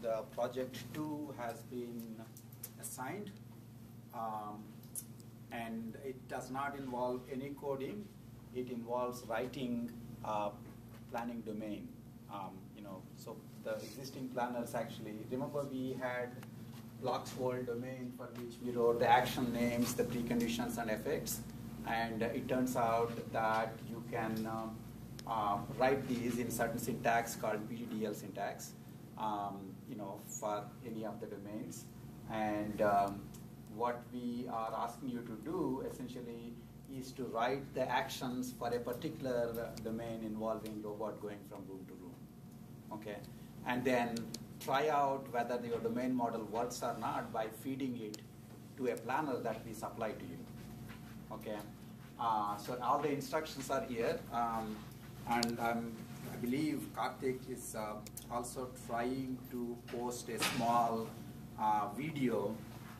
the project two has been assigned, um, and it does not involve any coding. It involves writing uh, planning domain. Um, you know, so the existing planners actually remember we had blocks world domain for which we wrote the action names, the preconditions, and effects. And uh, it turns out that you can um, uh, write these in certain syntax called PDDL syntax, um, you know, for any of the domains. And um, what we are asking you to do essentially is to write the actions for a particular domain involving robot going from room to room. Okay, and then try out whether your domain model works or not by feeding it to a planner that we supply to you. Okay, uh, so all the instructions are here, um, and um, I believe Karthik is uh, also trying to post a small uh, video.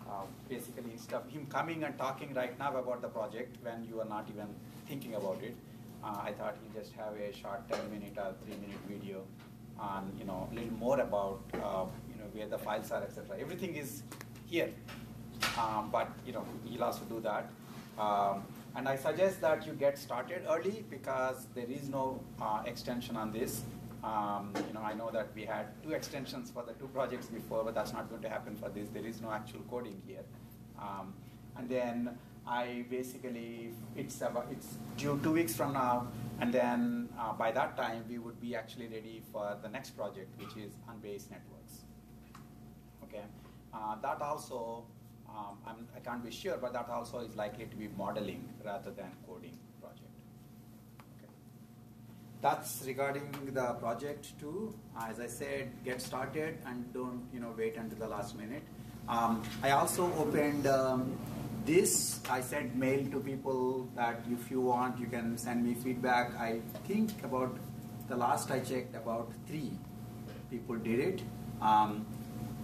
Uh, basically, instead of him coming and talking right now about the project when you are not even thinking about it, uh, I thought he'd just have a short 10 minute or 3 minute video on you know a little more about uh, you know where the files are, etc. Everything is here, um, but you know you'll also do that. Um, and I suggest that you get started early because there is no uh, extension on this. Um, you know, I know that we had two extensions for the two projects before, but that's not going to happen for this. There is no actual coding here. Um, and then I basically, it's, about, it's due two weeks from now, and then uh, by that time, we would be actually ready for the next project, which is on Bayes networks. Okay, uh, that also, um, I'm, I can not be sure, but that also is likely to be modeling rather than coding project. Okay. That's regarding the project too. Uh, as I said, get started and don't you know wait until the last minute. Um, I also opened um, this, I sent mail to people that if you want, you can send me feedback. I think about the last I checked, about three people did it. Um,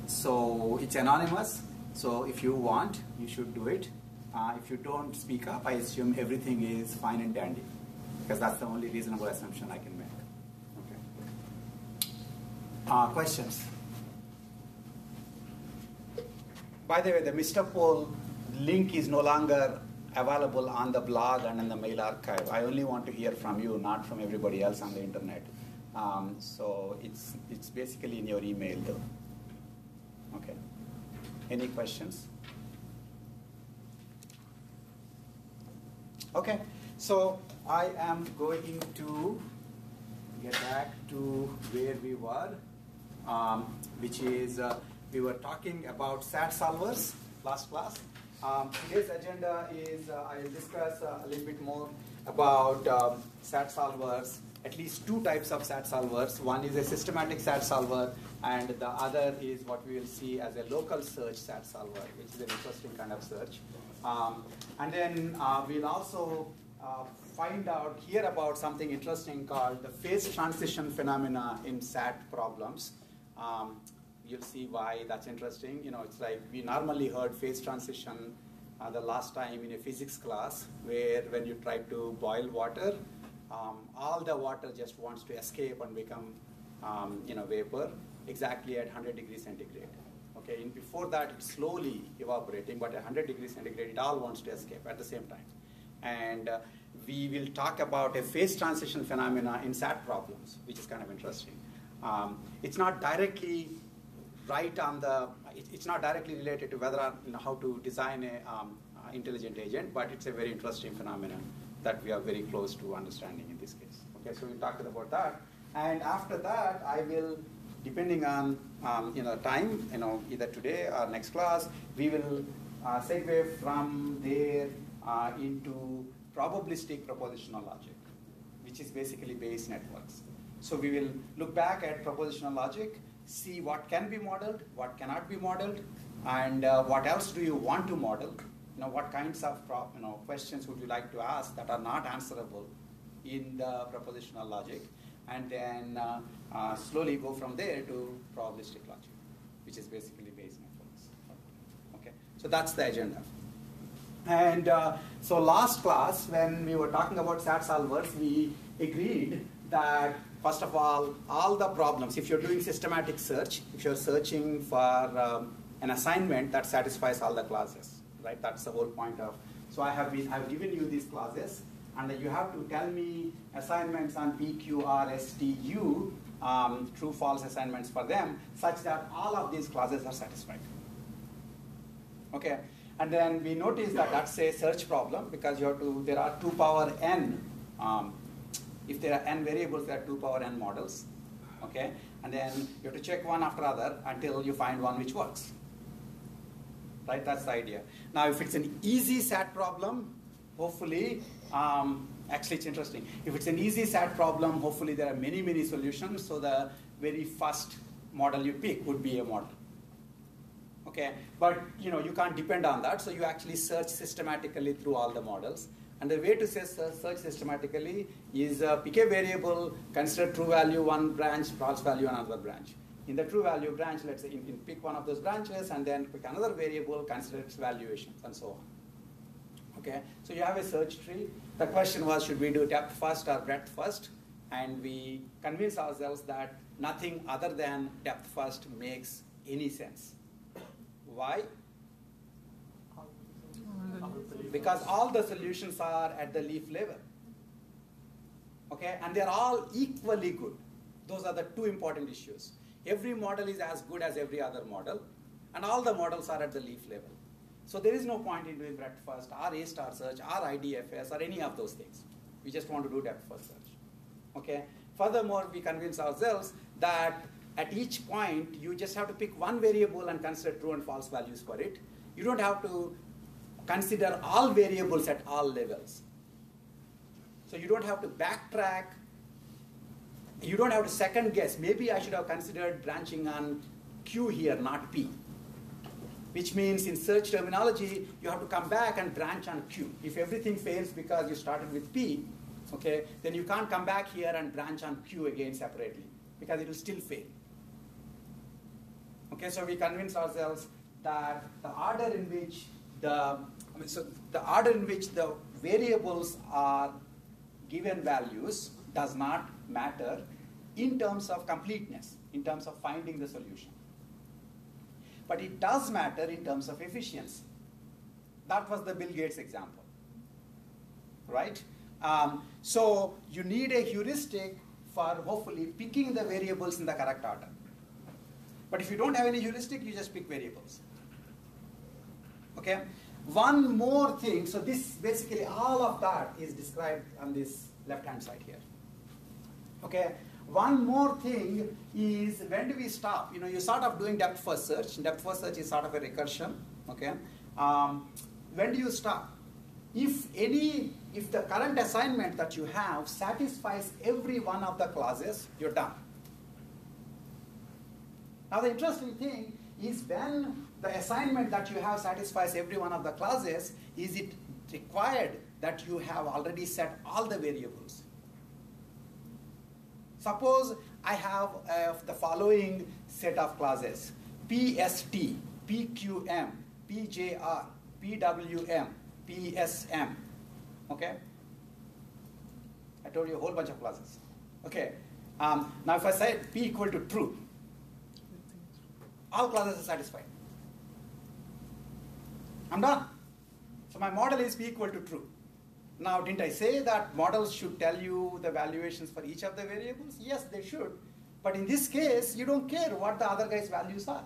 so it's anonymous. So if you want, you should do it. Uh, if you don't speak up, I assume everything is fine and dandy, because that's the only reasonable assumption I can make. Okay. Uh, questions? By the way, the Mr. Poll link is no longer available on the blog and in the mail archive. I only want to hear from you, not from everybody else on the internet. Um, so it's, it's basically in your email though. Okay. Any questions? Okay, so I am going to get back to where we were, um, which is uh, we were talking about SAT solvers last class. Um, today's agenda is uh, I'll discuss uh, a little bit more about um, SAT solvers, at least two types of SAT solvers. One is a systematic SAT solver, and the other is what we will see as a local search SAT solver, which is an interesting kind of search. Um, and then uh, we'll also uh, find out, hear about something interesting called the phase transition phenomena in SAT problems. Um, you'll see why that's interesting. You know, it's like we normally heard phase transition uh, the last time in a physics class, where when you try to boil water, um, all the water just wants to escape and become, um, you know, vapor exactly at 100 degrees centigrade. Okay, and before that, it's slowly evaporating, but at 100 degrees centigrade, it all wants to escape at the same time. And uh, we will talk about a phase transition phenomena in SAT problems, which is kind of interesting. Um, it's not directly right on the, it's not directly related to whether, you know, how to design a um, uh, intelligent agent, but it's a very interesting phenomenon that we are very close to understanding in this case. Okay, so we talked about that. And after that, I will, depending on um, you know time, you know either today or next class, we will uh, segue from there uh, into probabilistic propositional logic, which is basically Bayes networks. So we will look back at propositional logic see what can be modeled, what cannot be modeled, and uh, what else do you want to model. You know, what kinds of you know, questions would you like to ask that are not answerable in the propositional logic, and then uh, uh, slowly go from there to probabilistic logic, which is basically Bayes networks. Okay, so that's the agenda. And uh, so last class, when we were talking about SAT solvers, we agreed that First of all, all the problems, if you're doing systematic search, if you're searching for um, an assignment that satisfies all the clauses, right? That's the whole point of, so I have been, I've given you these clauses, and you have to tell me assignments on P, Q, R, S, T, U, um, true, false assignments for them, such that all of these clauses are satisfied. Okay, and then we notice that that's a search problem because you have to, there are two power n um, if there are n variables, there are 2 power n models. Okay? And then you have to check one after other until you find one which works. Right? That's the idea. Now, if it's an easy SAT problem, hopefully, um, actually it's interesting. If it's an easy SAT problem, hopefully there are many, many solutions. So the very first model you pick would be a model. Okay, but you know you can't depend on that, so you actually search systematically through all the models. And the way to say search systematically is uh, pick a variable, consider true value one branch, false value another branch. In the true value branch, let's say, in, in pick one of those branches and then pick another variable, consider its valuations, and so on. Okay, so you have a search tree. The question was, should we do depth first or breadth first? And we convince ourselves that nothing other than depth first makes any sense. Why? because all the solutions are at the leaf level. Okay, and they're all equally good. Those are the two important issues. Every model is as good as every other model, and all the models are at the leaf level. So there is no point in doing breadth first, or A star search, or IDFS, or any of those things. We just want to do depth first search. Okay. Furthermore, we convince ourselves that at each point, you just have to pick one variable and consider true and false values for it. You don't have to consider all variables at all levels. So you don't have to backtrack. You don't have to second guess. Maybe I should have considered branching on Q here, not P. Which means in search terminology, you have to come back and branch on Q. If everything fails because you started with P, okay, then you can't come back here and branch on Q again separately because it will still fail. Okay, so we convince ourselves that the order in which the, I mean, so the order in which the variables are given values does not matter in terms of completeness, in terms of finding the solution. But it does matter in terms of efficiency. That was the Bill Gates example, right? Um, so you need a heuristic for hopefully picking the variables in the correct order. But if you don't have any heuristic, you just pick variables. Okay? One more thing, so this basically all of that is described on this left hand side here. Okay? One more thing is when do we stop? You know, you start off doing depth first search. Depth first search is sort of a recursion. Okay? Um, when do you stop? If any, if the current assignment that you have satisfies every one of the clauses, you're done. Now the interesting thing is when the assignment that you have satisfies every one of the clauses, is it required that you have already set all the variables? Suppose I have uh, the following set of clauses, PST, PQM, PJR, PWM, PSM, okay? I told you a whole bunch of clauses. Okay, um, now if I say P equal to true, all clauses are satisfied. I'm done. So my model is P equal to true. Now, didn't I say that models should tell you the valuations for each of the variables? Yes, they should. But in this case, you don't care what the other guy's values are.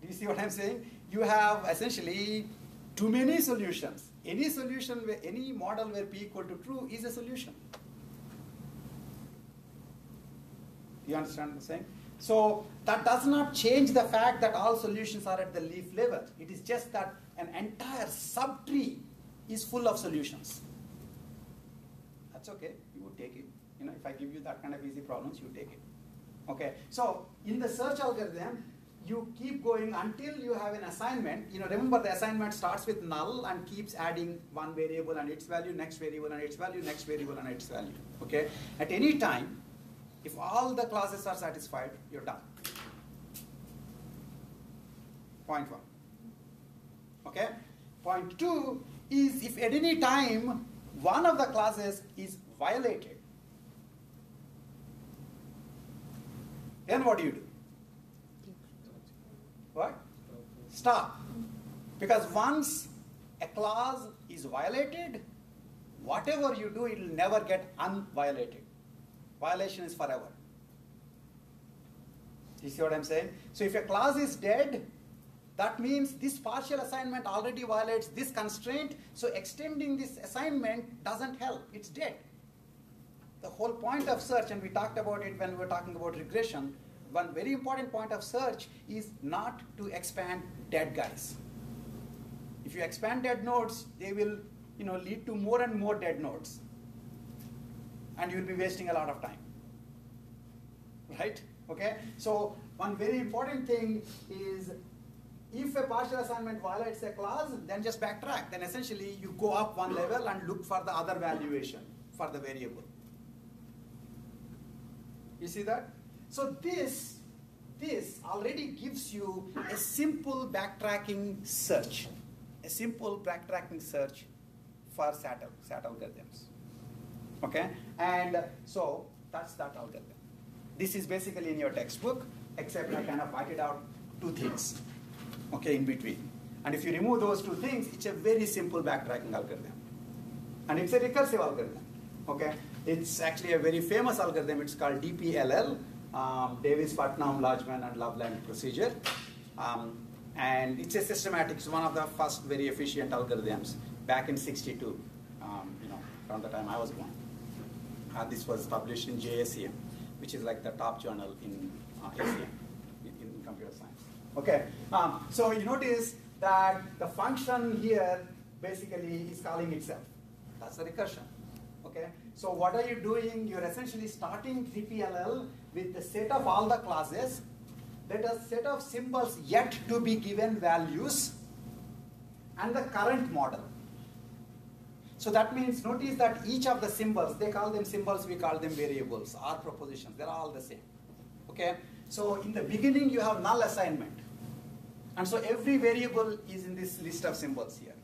Do you see what I'm saying? You have essentially too many solutions. Any solution, where, any model where P equal to true is a solution. You understand what I'm saying? So that does not change the fact that all solutions are at the leaf level. It is just that an entire subtree is full of solutions. That's okay. You would take it. You know, if I give you that kind of easy problems, you take it. Okay. So in the search algorithm, you keep going until you have an assignment. You know, remember the assignment starts with null and keeps adding one variable and its value, next variable and its value, next variable and its value. Okay. At any time, if all the clauses are satisfied, you're done. Point one. Okay? Point two is if at any time one of the clauses is violated, then what do you do? What? Stop. Because once a clause is violated, whatever you do, it will never get unviolated. Violation is forever. You see what I'm saying? So if a clause is dead, that means this partial assignment already violates this constraint, so extending this assignment doesn't help. It's dead. The whole point of search, and we talked about it when we were talking about regression, one very important point of search is not to expand dead guys. If you expand dead nodes, they will you know, lead to more and more dead nodes. And you will be wasting a lot of time. Right? Okay? So one very important thing is if a partial assignment violates a clause, then just backtrack. Then essentially you go up one level and look for the other valuation for the variable. You see that? So this, this already gives you a simple backtracking search. A simple backtracking search for SAT, algorithms. Okay? And so that's that algorithm. This is basically in your textbook, except I kind of pointed out two things, okay, in between. And if you remove those two things, it's a very simple backtracking algorithm. And it's a recursive algorithm, okay? It's actually a very famous algorithm. It's called DPLL, um, Davis, Putnam, Logemann, and Loveland procedure. Um, and it's a systematic, it's one of the first very efficient algorithms back in 62, um, you know, around the time I was born. Uh, this was published in JACM which is like the top journal in uh, in, in, computer science. Okay, um, so you notice that the function here basically is calling itself. That's the recursion. Okay, so what are you doing? You're essentially starting DPLL with the set of all the clauses, that a set of symbols yet to be given values, and the current model. So that means notice that each of the symbols, they call them symbols, we call them variables or propositions. They're all the same. Okay? So in the beginning you have null assignment. And so every variable is in this list of symbols here.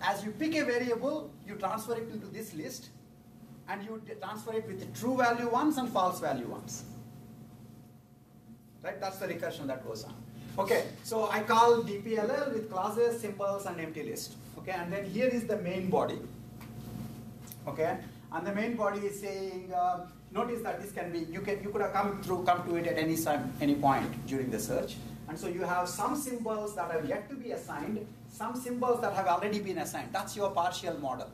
As you pick a variable, you transfer it into this list and you transfer it with true value ones and false value ones. Right? That's the recursion that goes on. Okay, so I call DPLL with clauses, symbols, and empty list. Okay, and then here is the main body. Okay, and the main body is saying, uh, notice that this can be, you can, you could have come through, come to it at any time, any point during the search. And so you have some symbols that have yet to be assigned, some symbols that have already been assigned. That's your partial model.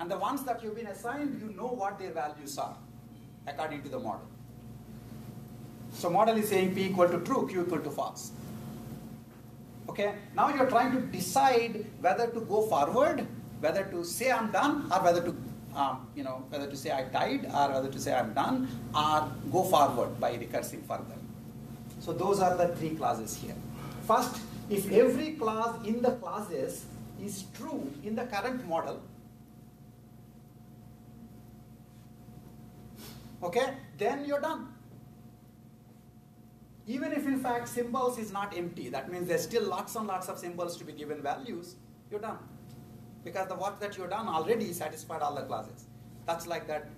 And the ones that you've been assigned, you know what their values are according to the model. So model is saying P equal to true, Q equal to false. Okay, now you're trying to decide whether to go forward, whether to say I'm done, or whether to, um, you know, whether to say I died, or whether to say I'm done, or go forward by recursing further. So those are the three clauses here. First, if every clause in the clauses is true in the current model, okay, then you're done. Even if in fact symbols is not empty, that means there's still lots and lots of symbols to be given values, you're done. Because the work that you've done already satisfied all the clauses. That's like that,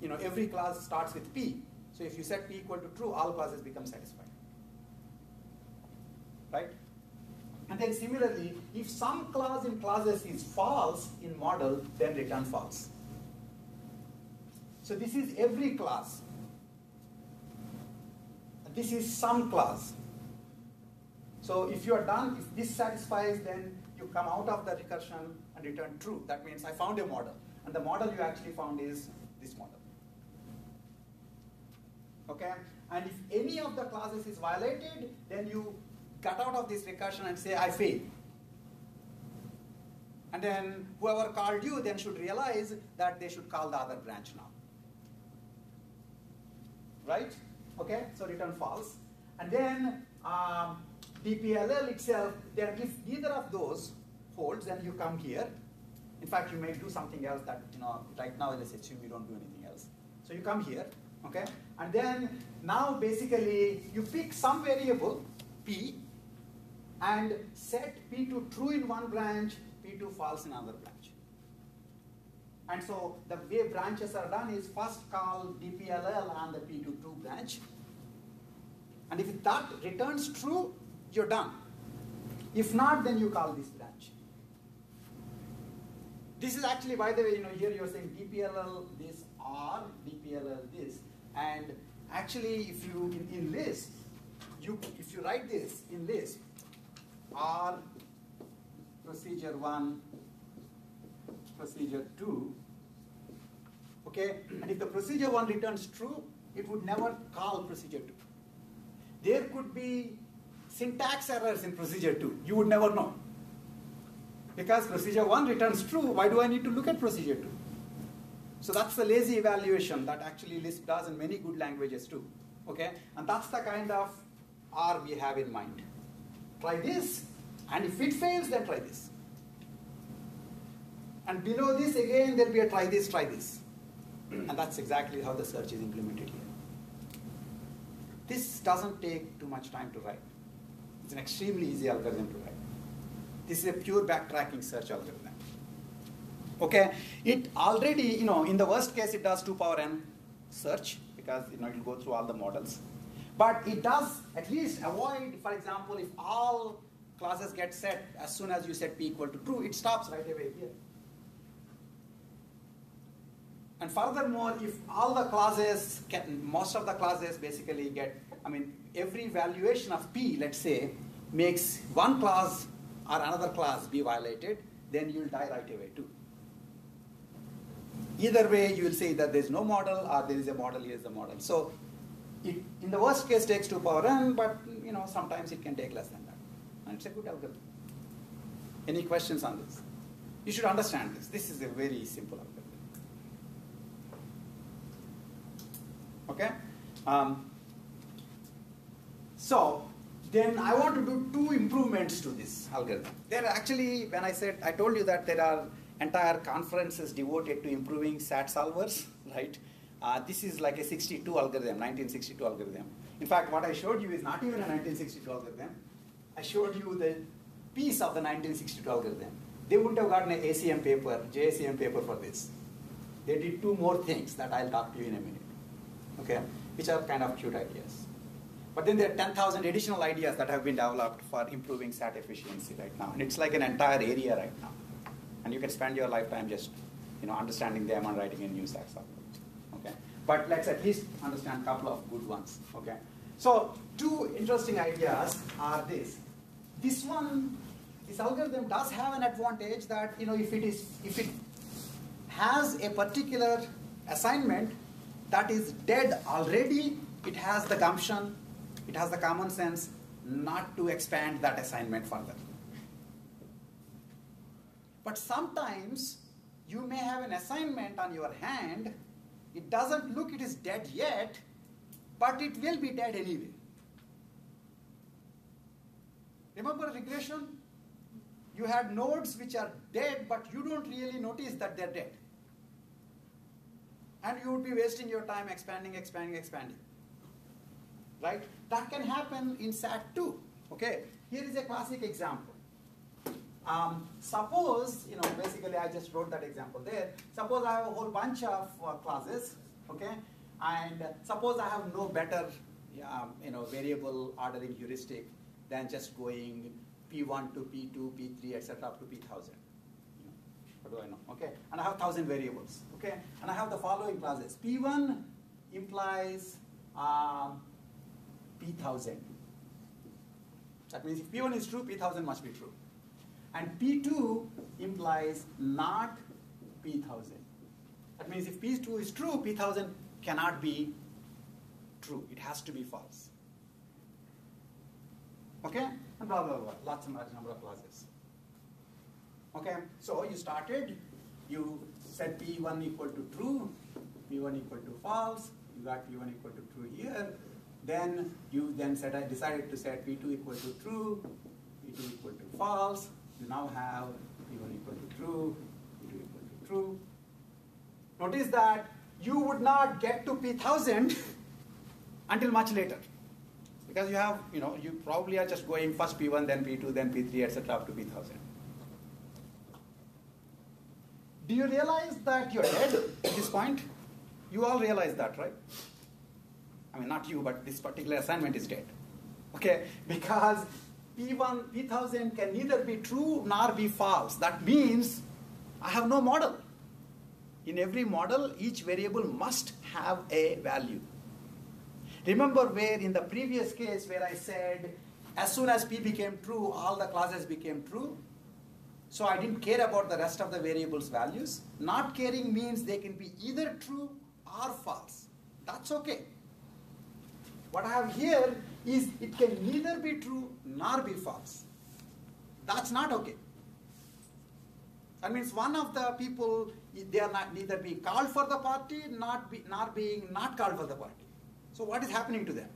you know, every clause starts with P. So if you set P equal to true, all clauses become satisfied. Right? And then similarly, if some clause in clauses is false in model, then return false. So this is every clause. this is some clause. So if you are done, if this satisfies, then you come out of the recursion and return true. That means I found a model. And the model you actually found is this model. Okay? And if any of the clauses is violated, then you cut out of this recursion and say, I fail. And then whoever called you then should realize that they should call the other branch now. Right? Okay, so return false. And then um, DPLL itself, then if neither of those holds, then you come here. In fact, you may do something else that, you know, right now let's assume you don't do anything else. So you come here, okay? And then now basically you pick some variable, P, and set P2 true in one branch, P2 false in another branch. And so the way branches are done is first call DPLL on the P22 branch. And if that returns true, you're done. If not, then you call this branch. This is actually, by the way, you know, here you're saying DPLL this or DPLL this. And actually, if you, in, in Lisp, you, if you write this in Lisp, R procedure 1 procedure 2. Okay, and if the procedure 1 returns true, it would never call procedure 2. There could be syntax errors in procedure 2. You would never know. Because procedure 1 returns true, why do I need to look at procedure 2? So that's the lazy evaluation that actually Lisp does in many good languages too. Okay, and that's the kind of R we have in mind. Try this, and if it fails, then try this. And below this, again, there'll be a try this, try this. And that's exactly how the search is implemented here. This doesn't take too much time to write. It's an extremely easy algorithm to write. This is a pure backtracking search algorithm. Okay, it already, you know, in the worst case, it does 2 power n search because, you know, it'll go through all the models. But it does at least avoid, for example, if all clauses get set as soon as you set p equal to true, it stops right away here. And furthermore, if all the clauses, can, most of the clauses basically get, I mean, every valuation of P, let's say, makes one clause or another clause be violated, then you'll die right away too. Either way, you will say that there's no model or there is a model, here's the model. So it, in the worst case, takes 2 power n, but you know sometimes it can take less than that. And it's a good algorithm. Any questions on this? You should understand this. This is a very simple algorithm. Okay? Um, so then I want to do two improvements to this algorithm. There are actually, when I said, I told you that there are entire conferences devoted to improving SAT solvers, right? Uh, this is like a 62 algorithm, 1962 algorithm. In fact, what I showed you is not even a 1962 algorithm. I showed you the piece of the 1962 algorithm. They wouldn't have gotten an ACM paper, JACM paper for this. They did two more things that I'll talk to you in a minute okay, which are kind of cute ideas. But then there are 10,000 additional ideas that have been developed for improving SAT efficiency right now. And it's like an entire area right now. And you can spend your lifetime just you know, understanding them and writing a new SAT algorithm. But let's at least understand a couple of good ones. Okay? So two interesting ideas are this. This one, this algorithm does have an advantage that you know if it is if it has a particular assignment that is dead already, it has the gumption, it has the common sense not to expand that assignment further. But sometimes you may have an assignment on your hand, it doesn't look it is dead yet, but it will be dead anyway. Remember regression? You had nodes which are dead, but you don't really notice that they're dead and you would be wasting your time expanding, expanding, expanding. Right? That can happen in SAT too. Okay, here is a classic example. Um, suppose, you know, basically I just wrote that example there. Suppose I have a whole bunch of uh, clauses, okay, and uh, suppose I have no better, um, you know, variable ordering heuristic than just going P1 to P2, P3, etc. up to P1000 what do I know? Okay, and I have thousand variables. Okay, and I have the following clauses. P1 implies um, P1000. That means if P1 is true, P1000 must be true. And P2 implies not P1000. That means if P2 is true, P1000 cannot be true. It has to be false. Okay? And blah, blah, blah. Lots and large number of clauses. Okay, so you started, you set P1 equal to true, P1 equal to false, you got P1 equal to true here, then you then said I decided to set P2 equal to true, P2 equal to false, you now have P1 equal to true, P2 equal to true. Notice that you would not get to P1000 until much later. Because you have, you know, you probably are just going first P1, then P2, then P3, etc. up to P1000. Do you realize that you're dead at this point? You all realize that, right? I mean, not you, but this particular assignment is dead. Okay? Because P1, P1000 can neither be true nor be false. That means I have no model. In every model, each variable must have a value. Remember where in the previous case where I said as soon as P became true, all the clauses became true? So I didn't care about the rest of the variables' values. Not caring means they can be either true or false. That's okay. What I have here is it can neither be true nor be false. That's not okay. That means one of the people, they are not neither being called for the party, not be, nor being not called for the party. So what is happening to them?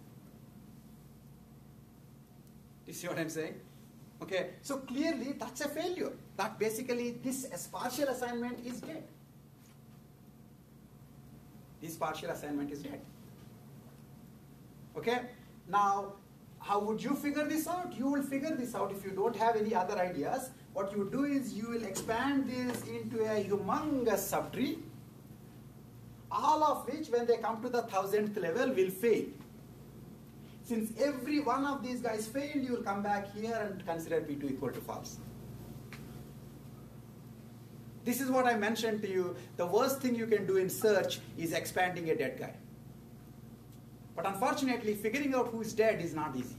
You see what I'm saying? Okay, so clearly that's a failure. That basically this partial assignment is dead. This partial assignment is dead. Okay, now how would you figure this out? You will figure this out if you don't have any other ideas. What you do is you will expand this into a humongous subtree all of which when they come to the thousandth level will fail. Since every one of these guys failed, you will come back here and consider P2 equal to false. This is what I mentioned to you. The worst thing you can do in search is expanding a dead guy. But unfortunately, figuring out who is dead is not easy.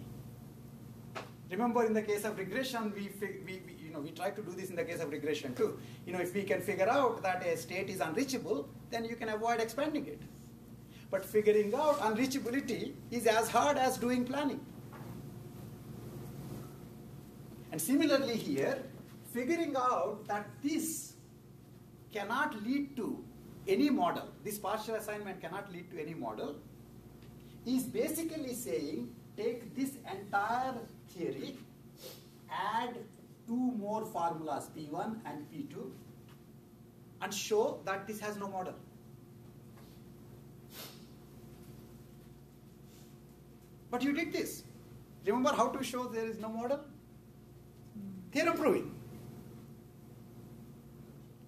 Remember in the case of regression, we, we, we, you know, we try to do this in the case of regression too. You know, if we can figure out that a state is unreachable, then you can avoid expanding it. But figuring out unreachability is as hard as doing planning. And similarly here, figuring out that this cannot lead to any model, this partial assignment cannot lead to any model, is basically saying take this entire theory, add two more formulas, P1 and P2, and show that this has no model. But you did this. Remember how to show there is no model? Hmm. Theorem proving.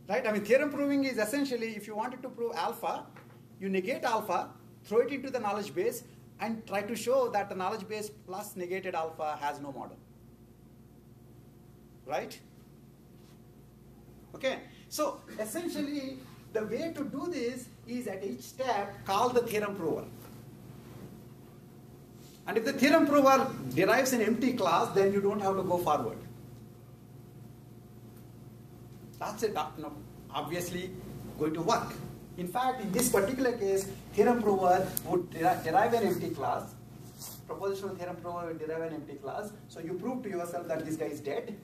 Right? I mean, theorem proving is essentially if you wanted to prove alpha, you negate alpha, throw it into the knowledge base, and try to show that the knowledge base plus negated alpha has no model. Right? Okay, so essentially the way to do this is at each step call the theorem prover. And if the theorem prover derives an empty clause, then you don't have to go forward. That's it. No, obviously going to work. In fact, in this particular case, theorem prover would derive an empty clause. Propositional theorem prover would derive an empty clause. So you prove to yourself that this guy is dead.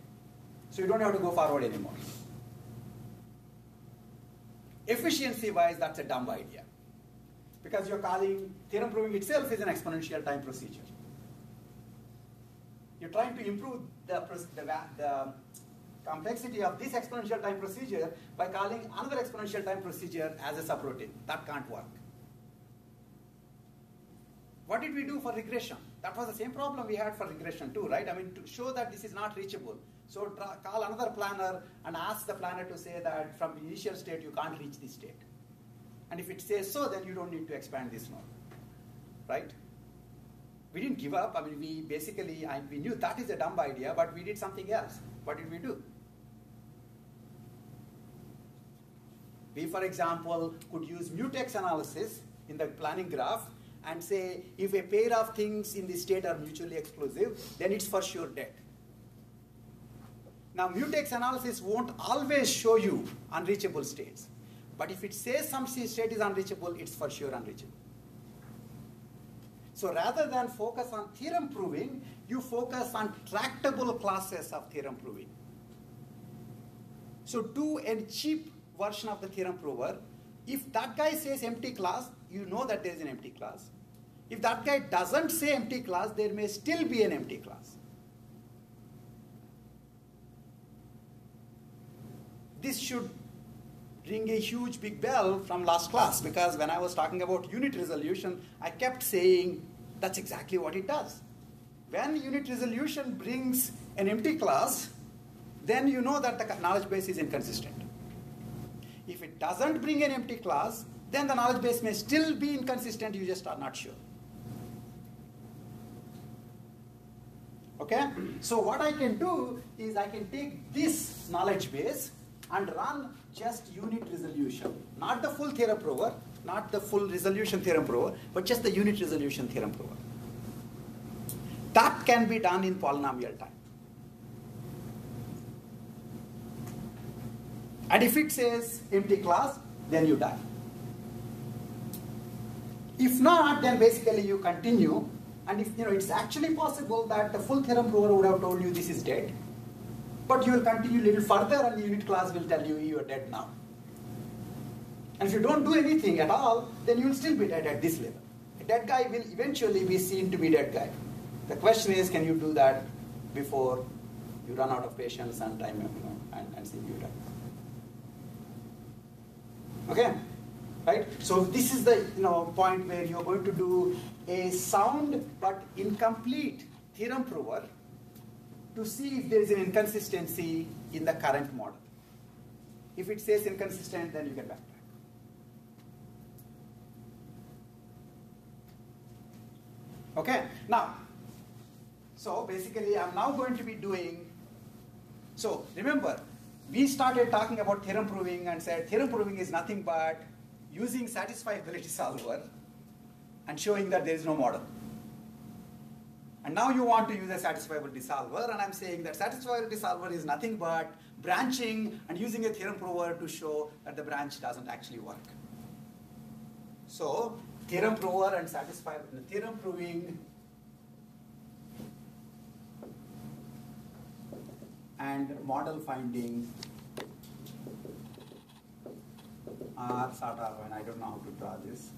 So you don't have to go forward anymore. Efficiency wise, that's a dumb idea. Because you're calling theorem proving itself is an exponential time procedure. You're trying to improve the, the, the complexity of this exponential time procedure by calling another exponential time procedure as a subroutine. That can't work. What did we do for regression? That was the same problem we had for regression too, right? I mean, to show that this is not reachable. So call another planner and ask the planner to say that from the initial state you can't reach this state. And if it says so, then you don't need to expand this node, right? We didn't give up. I mean, we basically, I, we knew that is a dumb idea, but we did something else. What did we do? We, for example, could use mutex analysis in the planning graph and say if a pair of things in the state are mutually exclusive, then it's for sure dead. Now, mutex analysis won't always show you unreachable states. But if it says some state is unreachable, it's for sure unreachable. So rather than focus on theorem proving, you focus on tractable classes of theorem proving. So do a cheap version of the theorem prover. If that guy says empty clause, you know that there is an empty clause. If that guy doesn't say empty clause, there may still be an empty clause. This should ring a huge big bell from last clause because when I was talking about unit resolution, I kept saying that's exactly what it does. When unit resolution brings an empty class, then you know that the knowledge base is inconsistent. If it doesn't bring an empty clause, then the knowledge base may still be inconsistent, you just are not sure. Okay? So what I can do is I can take this knowledge base and run just unit resolution. Not the full theorem prover, not the full resolution theorem prover, but just the unit resolution theorem prover. That can be done in polynomial time. And if it says empty clause, then you die. If not, then basically you continue. And if you know it's actually possible that the full theorem prover would have told you this is dead, but you will continue a little further and the unit class will tell you you are dead now. And if you don't do anything at all, then you will still be dead at this level. A dead guy will eventually be seen to be dead guy. The question is, can you do that before you run out of patience and time, you know, and, and see you die? Okay, right? So this is the you know point where you're going to do a sound but incomplete theorem prover to see if there is an inconsistency in the current model. If it says inconsistent, then you can backtrack. Okay, now, so basically I'm now going to be doing, so remember, we started talking about theorem proving and said theorem proving is nothing but using satisfiability solver and showing that there is no model. And now you want to use a satisfiability solver, and I'm saying that satisfiability solver is nothing but branching and using a theorem prover to show that the branch doesn't actually work. So theorem prover and satisfiability, theorem proving and model finding are sort of, and I don't know how to draw this.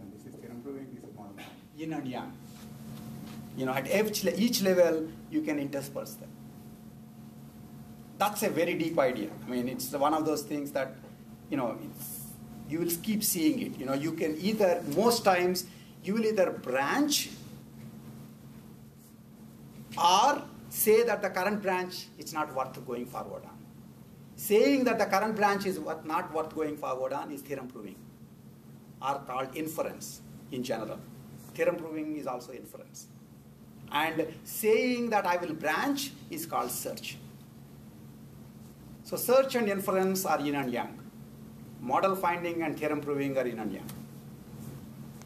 And this is theorem proving, this is model finding. Yin and yang. You know, at each, each level, you can intersperse them. That's a very deep idea. I mean, it's one of those things that, you know, you will keep seeing it. You know, you can either, most times, you will either branch or say that the current branch is not worth going forward on. Saying that the current branch is not worth going forward on is theorem proving, or called inference in general. Theorem proving is also inference. And saying that I will branch is called search. So search and inference are yin and yang. Model finding and theorem proving are yin and yang.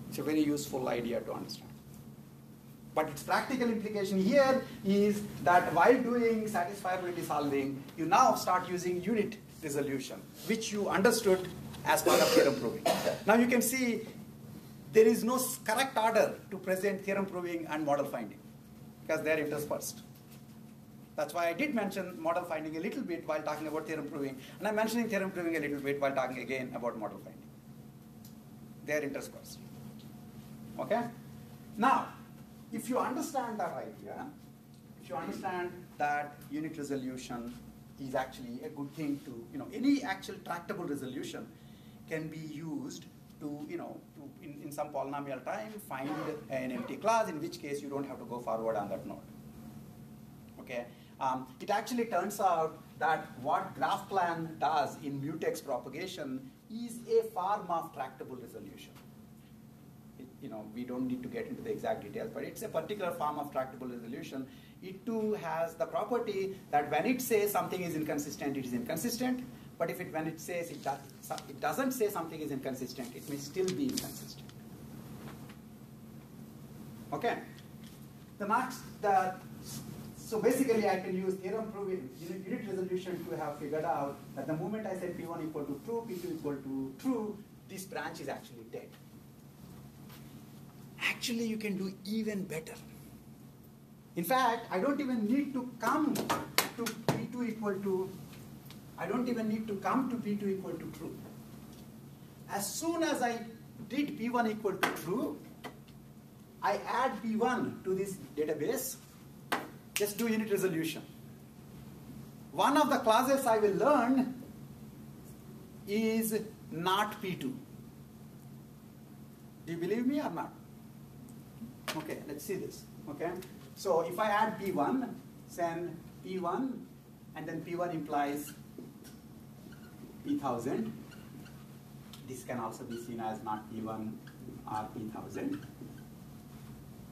It's a very useful idea to understand. But its practical implication here is that while doing satisfiability solving, you now start using unit resolution, which you understood as part of theorem proving. Now you can see there is no correct order to present theorem proving and model finding because they are interspersed. That's why I did mention model finding a little bit while talking about theorem proving, and I'm mentioning theorem proving a little bit while talking again about model finding. They are interspersed. Okay? Now, if you understand that idea, if you understand that unit resolution is actually a good thing to, you know, any actual tractable resolution can be used to, you know, to in, in some polynomial time find an empty clause, in which case you don't have to go forward on that node. Okay? Um, it actually turns out that what GraphPlan does in mutex propagation is a form of tractable resolution you know, we don't need to get into the exact details, but it's a particular form of tractable resolution. It too has the property that when it says something is inconsistent, it is inconsistent. But if it, when it says it, does, it doesn't say something is inconsistent, it may still be inconsistent. Okay. The next, the, so basically I can use theorem proving unit resolution to have figured out that the moment I said P1 equal to true, P2 equal to true, this branch is actually dead actually you can do even better. In fact, I don't even need to come to P2 equal to, I don't even need to come to P2 equal to true. As soon as I did P1 equal to true, I add P1 to this database, just do unit resolution. One of the clauses I will learn is not P2. Do you believe me or not? Okay, let's see this. Okay, so if I add P1, then P1, and then P1 implies p1000. This can also be seen as not p1 or p1000.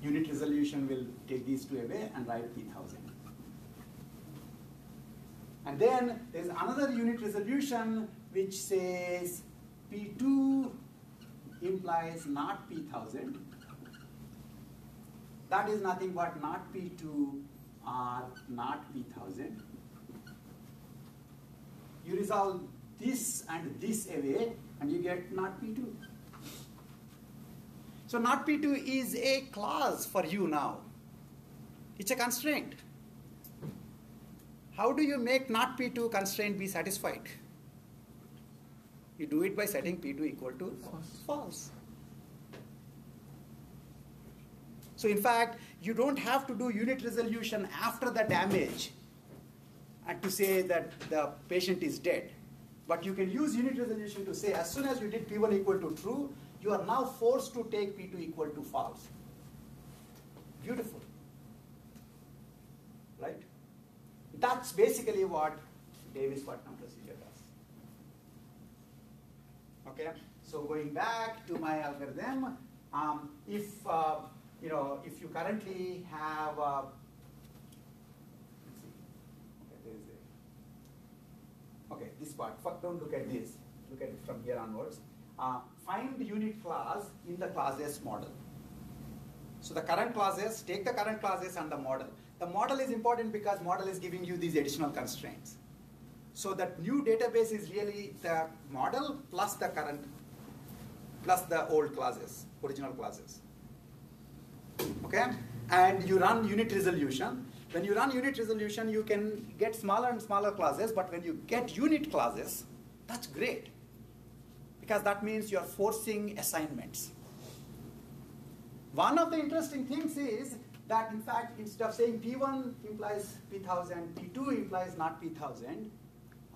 Unit resolution will take these two away and write p1000. And then there's another unit resolution which says P2 implies not P1000. That is nothing but not P2 or not P1000. You resolve this and this away and you get not P2. So not P2 is a clause for you now. It's a constraint. How do you make not P2 constraint be satisfied? You do it by setting P2 equal to false. false. So in fact, you don't have to do unit resolution after the damage and to say that the patient is dead. But you can use unit resolution to say as soon as you did P1 equal to true, you are now forced to take P2 equal to false. Beautiful. Right? That's basically what Davis-Putnam procedure does. Okay, so going back to my algorithm, um, if uh, you know if you currently have uh, okay, a, okay, this part. Don't look at this. Look at it from here onwards. Uh, find unit clause in the clauses model. So the current clauses, take the current clauses and the model. The model is important because model is giving you these additional constraints. So that new database is really the model plus the current, plus the old clauses, original clauses. Okay? And you run unit resolution. When you run unit resolution, you can get smaller and smaller clauses, but when you get unit clauses, that's great. Because that means you're forcing assignments. One of the interesting things is that in fact, instead of saying P1 implies P1000, P2 implies not P1000,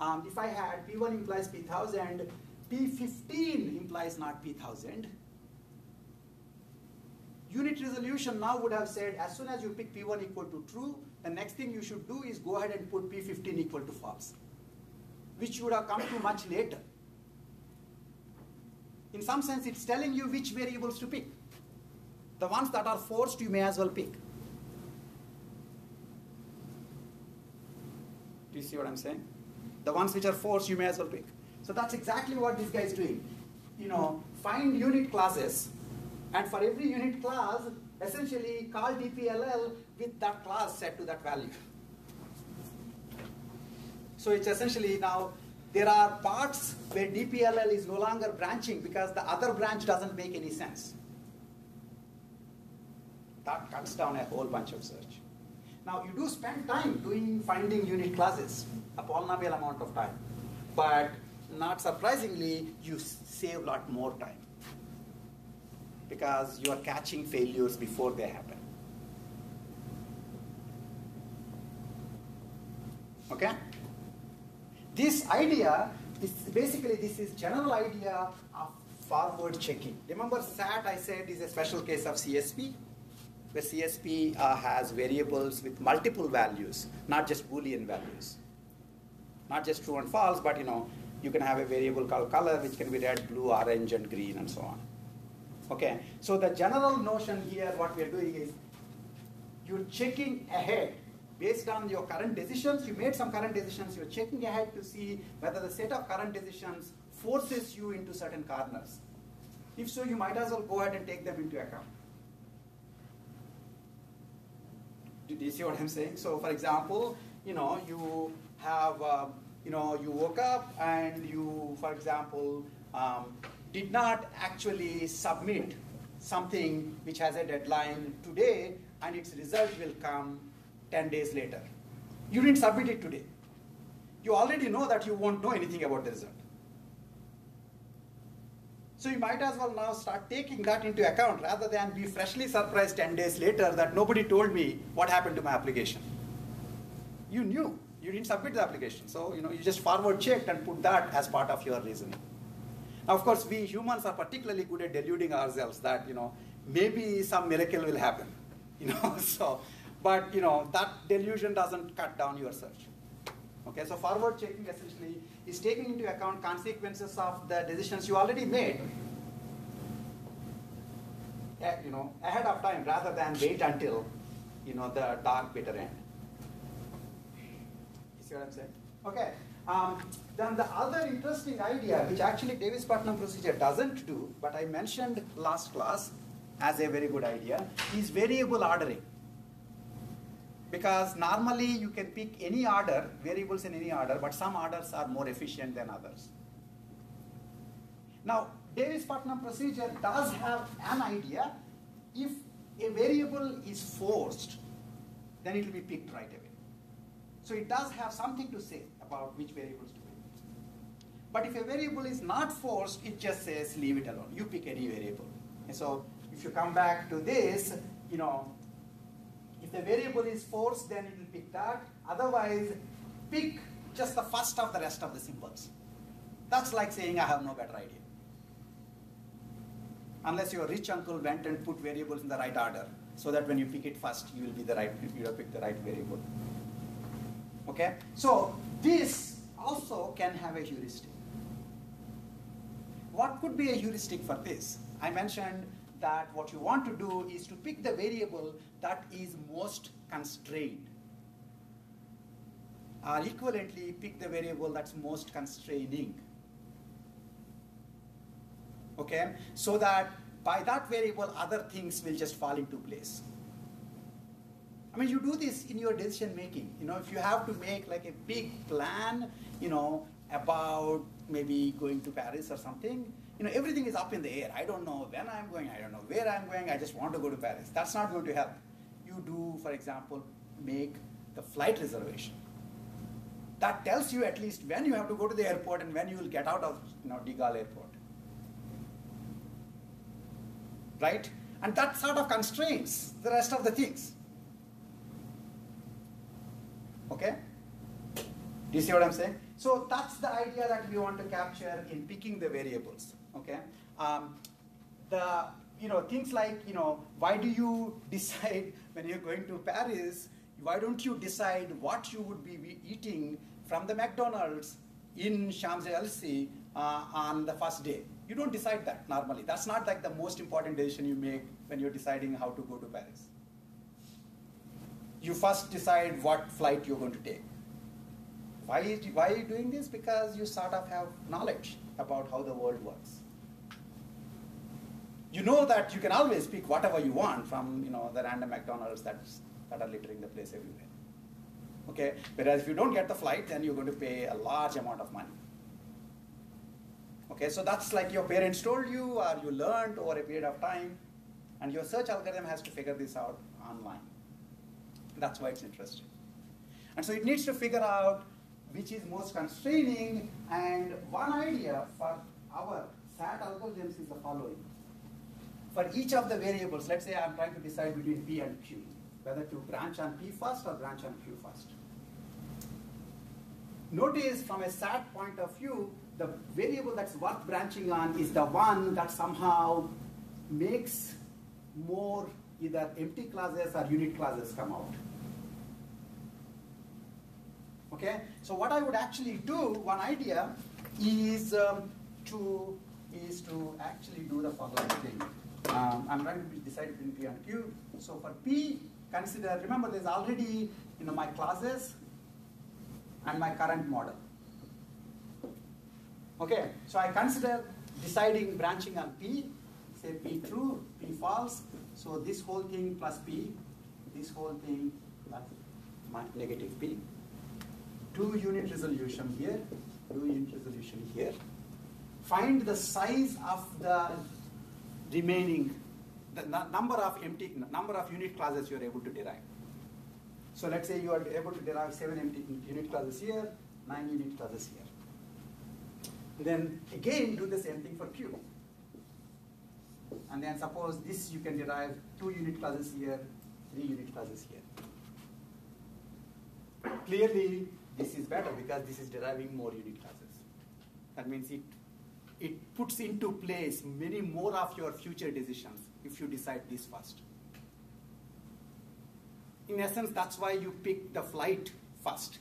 um, if I had P1 implies P1000, P15 implies not P1000, unit resolution now would have said as soon as you pick P1 equal to true, the next thing you should do is go ahead and put P15 equal to false, which would have come to much later. In some sense, it's telling you which variables to pick. The ones that are forced, you may as well pick. Do you see what I'm saying? The ones which are forced, you may as well pick. So that's exactly what this guy is doing. You know, find unit clauses, and for every unit clause, essentially call DPLL with that clause set to that value. So it's essentially now there are parts where DPLL is no longer branching because the other branch doesn't make any sense. That cuts down a whole bunch of search. Now you do spend time doing finding unit clauses, a polynomial amount of time. But not surprisingly, you save a lot more time because you are catching failures before they happen. Okay? This idea is basically this is general idea of forward checking. Remember SAT I said is a special case of CSP? where CSP uh, has variables with multiple values, not just Boolean values. Not just true and false, but you know, you can have a variable called color, which can be red, blue, orange, and green, and so on. Okay, so the general notion here, what we are doing is, you're checking ahead based on your current decisions. You made some current decisions. You're checking ahead to see whether the set of current decisions forces you into certain corners. If so, you might as well go ahead and take them into account. Do you see what I'm saying? So, for example, you know, you have, uh, you know, you woke up and you, for example, um, did not actually submit something which has a deadline today and its result will come 10 days later. You didn't submit it today. You already know that you won't know anything about the result. So you might as well now start taking that into account rather than be freshly surprised 10 days later that nobody told me what happened to my application. You knew. You didn't submit the application. So you know you just forward checked and put that as part of your reasoning. Now of course we humans are particularly good at deluding ourselves that you know maybe some miracle will happen. You know, so but you know that delusion doesn't cut down your search. Okay, so forward checking essentially is taking into account consequences of the decisions you already made. eh, You know, ahead of time rather than wait until you know the dark bitter end. You see what I'm saying? Okay. Um, then the other interesting idea, which actually Davis-Putnam procedure doesn't do, but I mentioned last class as a very good idea, is variable ordering. Because normally you can pick any order, variables in any order, but some orders are more efficient than others. Now, Davis-Putnam procedure does have an idea. If a variable is forced, then it will be picked right away. So it does have something to say about which variables to pick. But if a variable is not forced, it just says leave it alone. You pick any variable. And so if you come back to this, you know, if the variable is forced, then it will pick that. Otherwise, pick just the first of the rest of the symbols. That's like saying I have no better idea. Unless your rich uncle went and put variables in the right order, so that when you pick it first, you will be the right, you will pick the right variable. Okay? So this also can have a heuristic. What could be a heuristic for this? I mentioned that what you want to do is to pick the variable that is most constrained. Or equivalently, pick the variable that's most constraining. Okay? So that by that variable, other things will just fall into place. I mean, you do this in your decision making. You know, if you have to make like a big plan, you know, about maybe going to Paris or something, you know, everything is up in the air. I don't know when I'm going, I don't know where I'm going, I just want to go to Paris. That's not going to help. You do, for example, make the flight reservation. That tells you at least when you have to go to the airport and when you will get out of you know, De Gaulle airport. Right? And that sort of constrains the rest of the things. Okay? Do you see what I'm saying? So that's the idea that we want to capture in picking the variables. Okay? Um, the you know things like you know why do you decide when you're going to Paris? Why don't you decide what you would be eating from the McDonald's in Champs Elysees uh, on the first day? You don't decide that normally. That's not like the most important decision you make when you're deciding how to go to Paris. You first decide what flight you're going to take. Why, is, why are you doing this? Because you sort of have knowledge about how the world works. You know that you can always pick whatever you want from you know the random McDonald's that's, that are littering the place everywhere. Okay, whereas if you don't get the flight, then you're going to pay a large amount of money. Okay, so that's like your parents told you or you learned over a period of time, and your search algorithm has to figure this out online. That's why it's interesting. And so it needs to figure out which is most constraining, and one idea for our SAT algorithms is the following. For each of the variables, let's say I'm trying to decide between P and Q, whether to branch on P first or branch on Q first. Notice from a SAT point of view, the variable that's worth branching on is the one that somehow makes more either empty clauses or unit clauses come out. Okay, so what I would actually do, one idea, is um, to is to actually do the following thing. Um, I'm trying to decide between P and Q. So for P, consider, remember there's already you know, my clauses and my current model. Okay, so I consider deciding branching on P, say P true, P false. So this whole thing plus P, this whole thing plus negative P. Two unit resolution here, two unit resolution here. Find the size of the remaining, the number of empty, number of unit clauses you are able to derive. So let's say you are able to derive seven empty unit clauses here, nine unit clauses here. Then again do the same thing for Q. And then suppose this you can derive two unit clauses here, three unit clauses here. Clearly, this is better because this is deriving more unit clauses. That means it, it puts into place many more of your future decisions if you decide this first. In essence, that's why you pick the flight first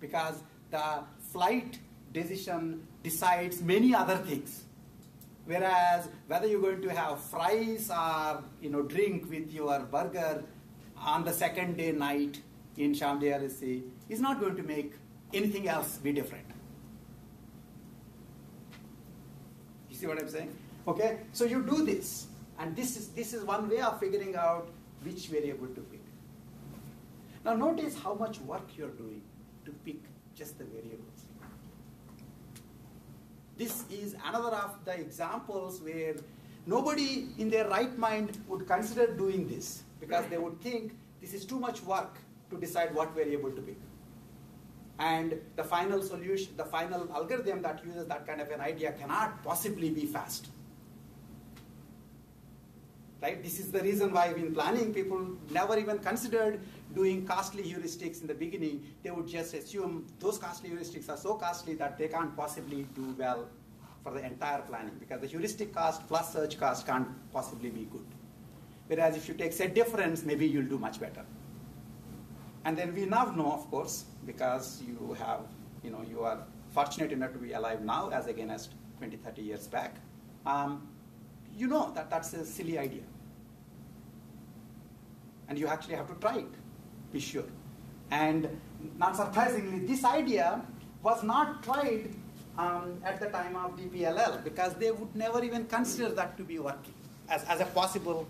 because the flight decision decides many other things. Whereas whether you're going to have fries or you know drink with your burger on the second day night in Champs Elysees is not going to make anything else be different. You see what I'm saying? Okay, so you do this, and this is this is one way of figuring out which variable to pick. Now notice how much work you're doing to pick just the variables. This is another of the examples where nobody in their right mind would consider doing this because they would think this is too much work to decide what variable to pick. And the final solution, the final algorithm that uses that kind of an idea cannot possibly be fast. Right? This is the reason why in planning people never even considered doing costly heuristics in the beginning. They would just assume those costly heuristics are so costly that they can't possibly do well for the entire planning because the heuristic cost plus search cost can't possibly be good. Whereas if you take set difference, maybe you'll do much better. And then we now know, of course, because you have, you know, you are fortunate enough to be alive now as against 20, 30 years back. Um, you know that that's a silly idea. And you actually have to try it, be sure. And not surprisingly, this idea was not tried um, at the time of DPLL because they would never even consider that to be working as, as a possible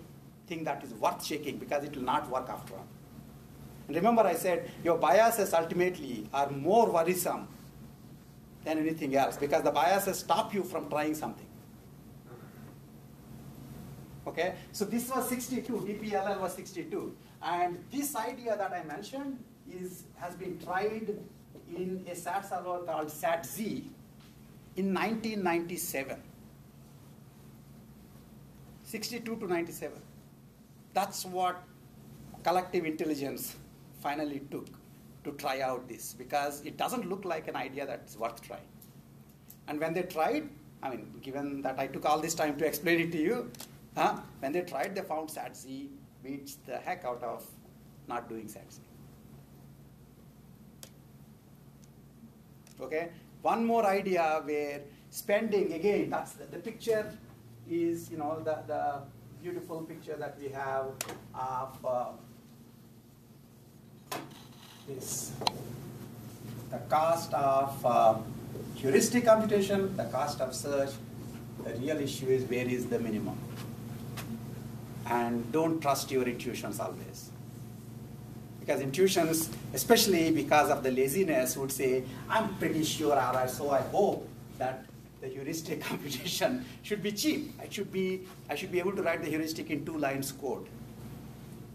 thing that is worth shaking because it will not work after all. And remember, I said your biases ultimately are more worrisome than anything else because the biases stop you from trying something. Okay, so this was 62, DPLL was 62. And this idea that I mentioned is, has been tried in a SAT solver called SATZ in 1997. 62 to 97. That's what collective intelligence finally took to try out this because it doesn't look like an idea that's worth trying. And when they tried, I mean, given that I took all this time to explain it to you, huh, when they tried, they found SATZ beats the heck out of not doing SATZ. Okay, one more idea where spending, again, that's the, the picture is, you know, the, the beautiful picture that we have of uh, is the cost of uh, heuristic computation, the cost of search. The real issue is where is the minimum. And don't trust your intuitions always. Because intuitions, especially because of the laziness, would say, I'm pretty sure, or so I hope that the heuristic computation should be cheap. I should be, I should be able to write the heuristic in two lines code.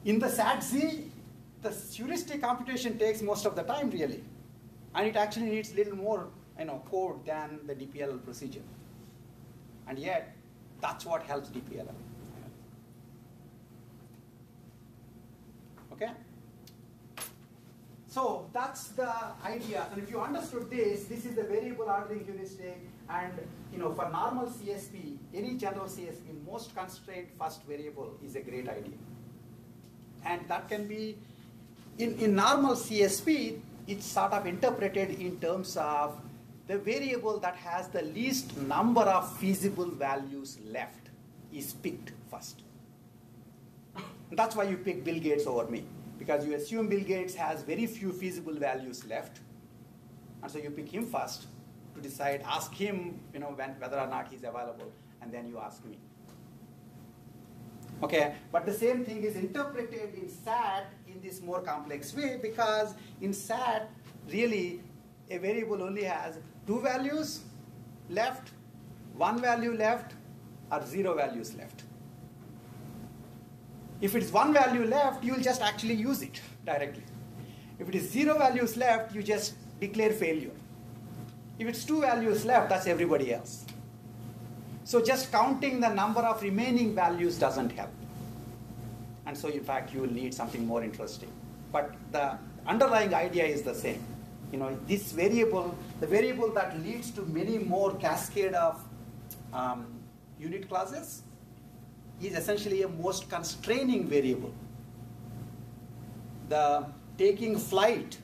In the SATZ, the heuristic computation takes most of the time really. And it actually needs little more you know, code than the DPL procedure. And yet, that's what helps DPL. Okay? So that's the idea. And if you understood this, this is the variable ordering heuristic. And you know, for normal CSP, any general CSP, most constrained first variable is a great idea. And that can be in, in normal CSP, it's sort of interpreted in terms of the variable that has the least number of feasible values left is picked first. That's why you pick Bill Gates over me, because you assume Bill Gates has very few feasible values left, and so you pick him first to decide, ask him, you know, when, whether or not he's available, and then you ask me. Okay, but the same thing is interpreted in SAT in this more complex way because in SAT, really, a variable only has two values left, one value left, or zero values left. If it's one value left, you will just actually use it directly. If it is zero values left, you just declare failure. If it's two values left, that's everybody else. So just counting the number of remaining values doesn't help. And so in fact you will need something more interesting. But the underlying idea is the same. You know, this variable, the variable that leads to many more cascade of um, unit clauses is essentially a most constraining variable. The taking flight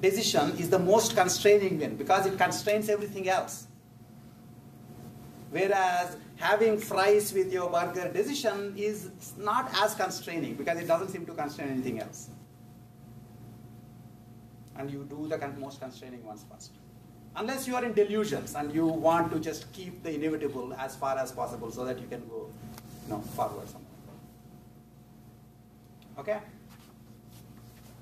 decision is the most constraining one because it constrains everything else. Whereas having fries with your burger decision is not as constraining because it doesn't seem to constrain anything else. And you do the most constraining ones first. Unless you are in delusions and you want to just keep the inevitable as far as possible so that you can go know, forward somewhere. Okay?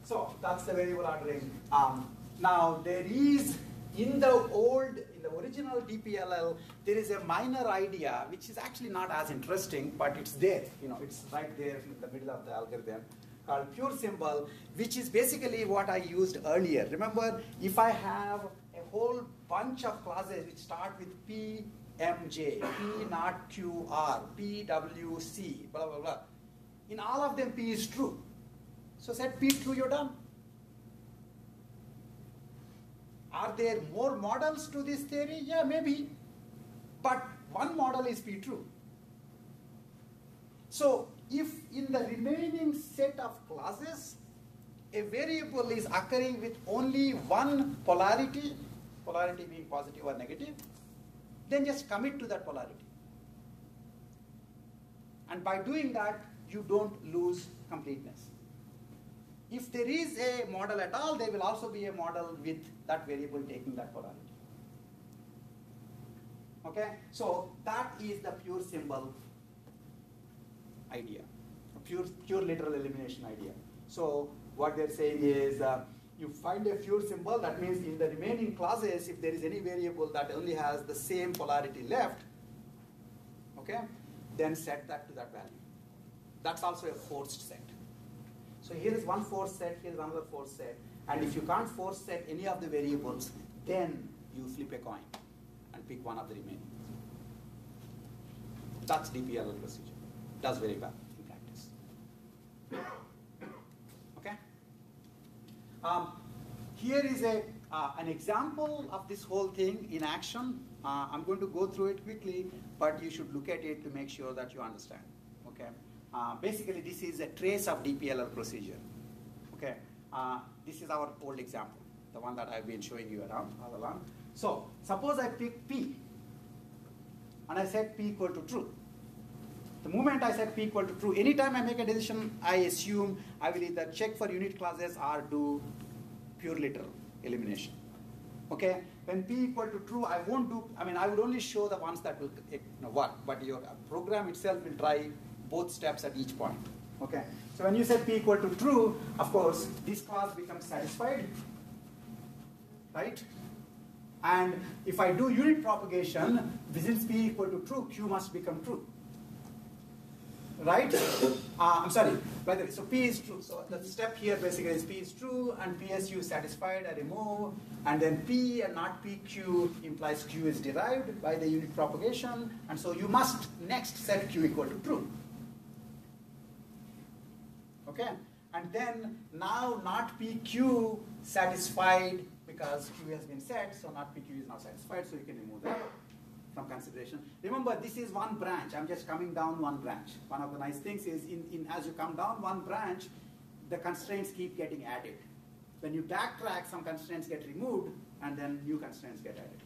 So that's the variable ordering. Um, now there is in the old, in the original DPLL, there is a minor idea which is actually not as interesting, but it's there. You know, it's right there in the middle of the algorithm called pure symbol, which is basically what I used earlier. Remember, if I have a whole bunch of clauses which start with P, MJ, P not QR, PWC, blah, blah, blah. In all of them, P is true. So set P true, you're done. Are there more models to this theory? Yeah, maybe. But one model is P true. So if in the remaining set of clauses, a variable is occurring with only one polarity, polarity being positive or negative, then just commit to that polarity. And by doing that, you don't lose completeness. If there is a model at all, there will also be a model with that variable taking that polarity. Okay, so that is the pure symbol idea, pure, pure literal elimination idea. So what they're saying is uh, you find a pure symbol, that means in the remaining clauses, if there is any variable that only has the same polarity left, okay, then set that to that value. That's also a forced set. So here is one force set, here is another force set. And if you can't force set any of the variables, then you flip a coin and pick one of the remaining. That's DPLL procedure. Does very well in practice. Um, here is a, uh, an example of this whole thing in action. Uh, I'm going to go through it quickly, but you should look at it to make sure that you understand. Okay? Uh, basically, this is a trace of DPLL procedure. Okay, uh, this is our old example, the one that I've been showing you around all along. So, suppose I pick P, and I set P equal to true. The moment I set P equal to true, anytime I make a decision, I assume I will either check for unit clauses or do pure literal elimination. Okay, when P equal to true, I won't do, I mean, I would only show the ones that will you know, work, but your program itself will try both steps at each point. Okay. So when you set p equal to true, of course, this clause becomes satisfied, right? And if I do unit propagation, since p equal to true, q must become true. Right? Uh, I'm sorry, by the way, so p is true. So the step here basically is p is true and PSU is satisfied, I remove, and then p and not pq implies q is derived by the unit propagation, and so you must next set q equal to true. Okay? And then now not PQ satisfied because Q has been set, so not PQ is now satisfied, so you can remove that from consideration. Remember, this is one branch. I'm just coming down one branch. One of the nice things is in, in as you come down one branch, the constraints keep getting added. When you backtrack, some constraints get removed, and then new constraints get added.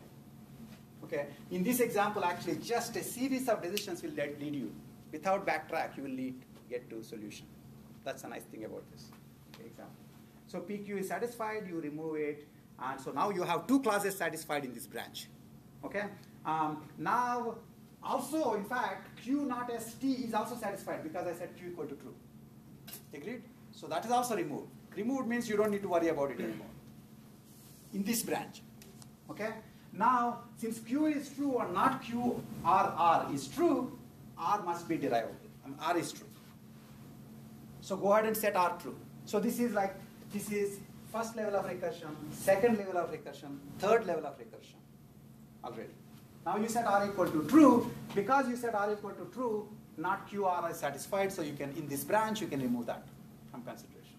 Okay. In this example, actually, just a series of decisions will lead you. Without backtrack, you will lead get to solution. That's a nice thing about this example. So PQ is satisfied, you remove it, and so now you have two clauses satisfied in this branch. Okay. Um, now, also, in fact, Q not ST is also satisfied because I said Q equal to true. Agreed? So that is also removed. Removed means you don't need to worry about it anymore. In this branch. Okay? Now, since Q is true or not Q, R, R is true, R must be derivable. R is true. So go ahead and set R true. So this is like, this is first level of recursion, second level of recursion, third level of recursion already. Now you set R equal to true. Because you set R equal to true, not QR is satisfied, so you can, in this branch, you can remove that from consideration.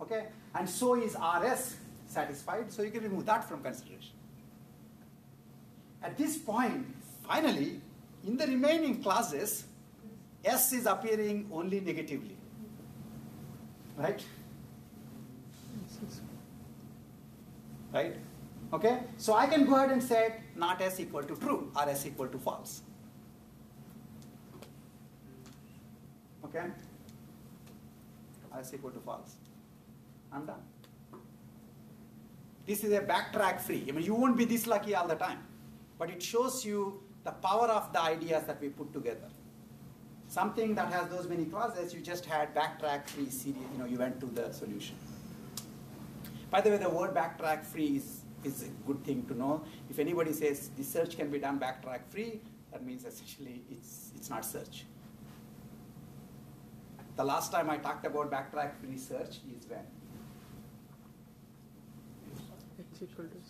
Okay? And so is RS satisfied, so you can remove that from consideration. At this point, finally, in the remaining clauses, S is appearing only negatively right? right? Okay, so I can go ahead and set not s equal to true or s equal to false. Okay, s equal to false. I'm done. This is a backtrack free. I mean, you won't be this lucky all the time, but it shows you the power of the ideas that we put together. Something that has those many clauses, you just had backtrack free series, you know, you went to the solution. By the way, the word backtrack free is, is a good thing to know. If anybody says the search can be done backtrack free, that means essentially it's, it's not search. The last time I talked about backtrack free search is when?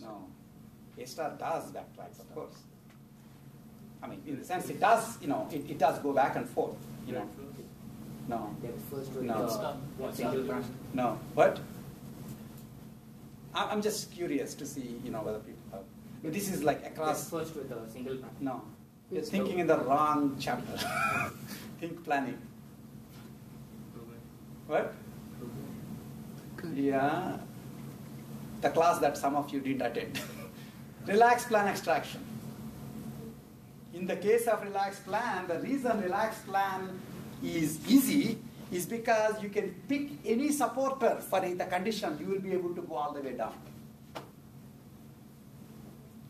No. A star does backtrack, of course. I mean, in the sense it does, you know, it, it does go back and forth, you know. No. No. No. What? I- I'm just curious to see, you know, whether people have. but This is like across. first with a single branch. No. You're It's thinking in the wrong chapter. Think planning. What? Yeah. The class that some of you didn't attend. relax plan extraction. In the case of relaxed plan, the reason relaxed plan is easy is because you can pick any supporter for the condition, you will be able to go all the way down.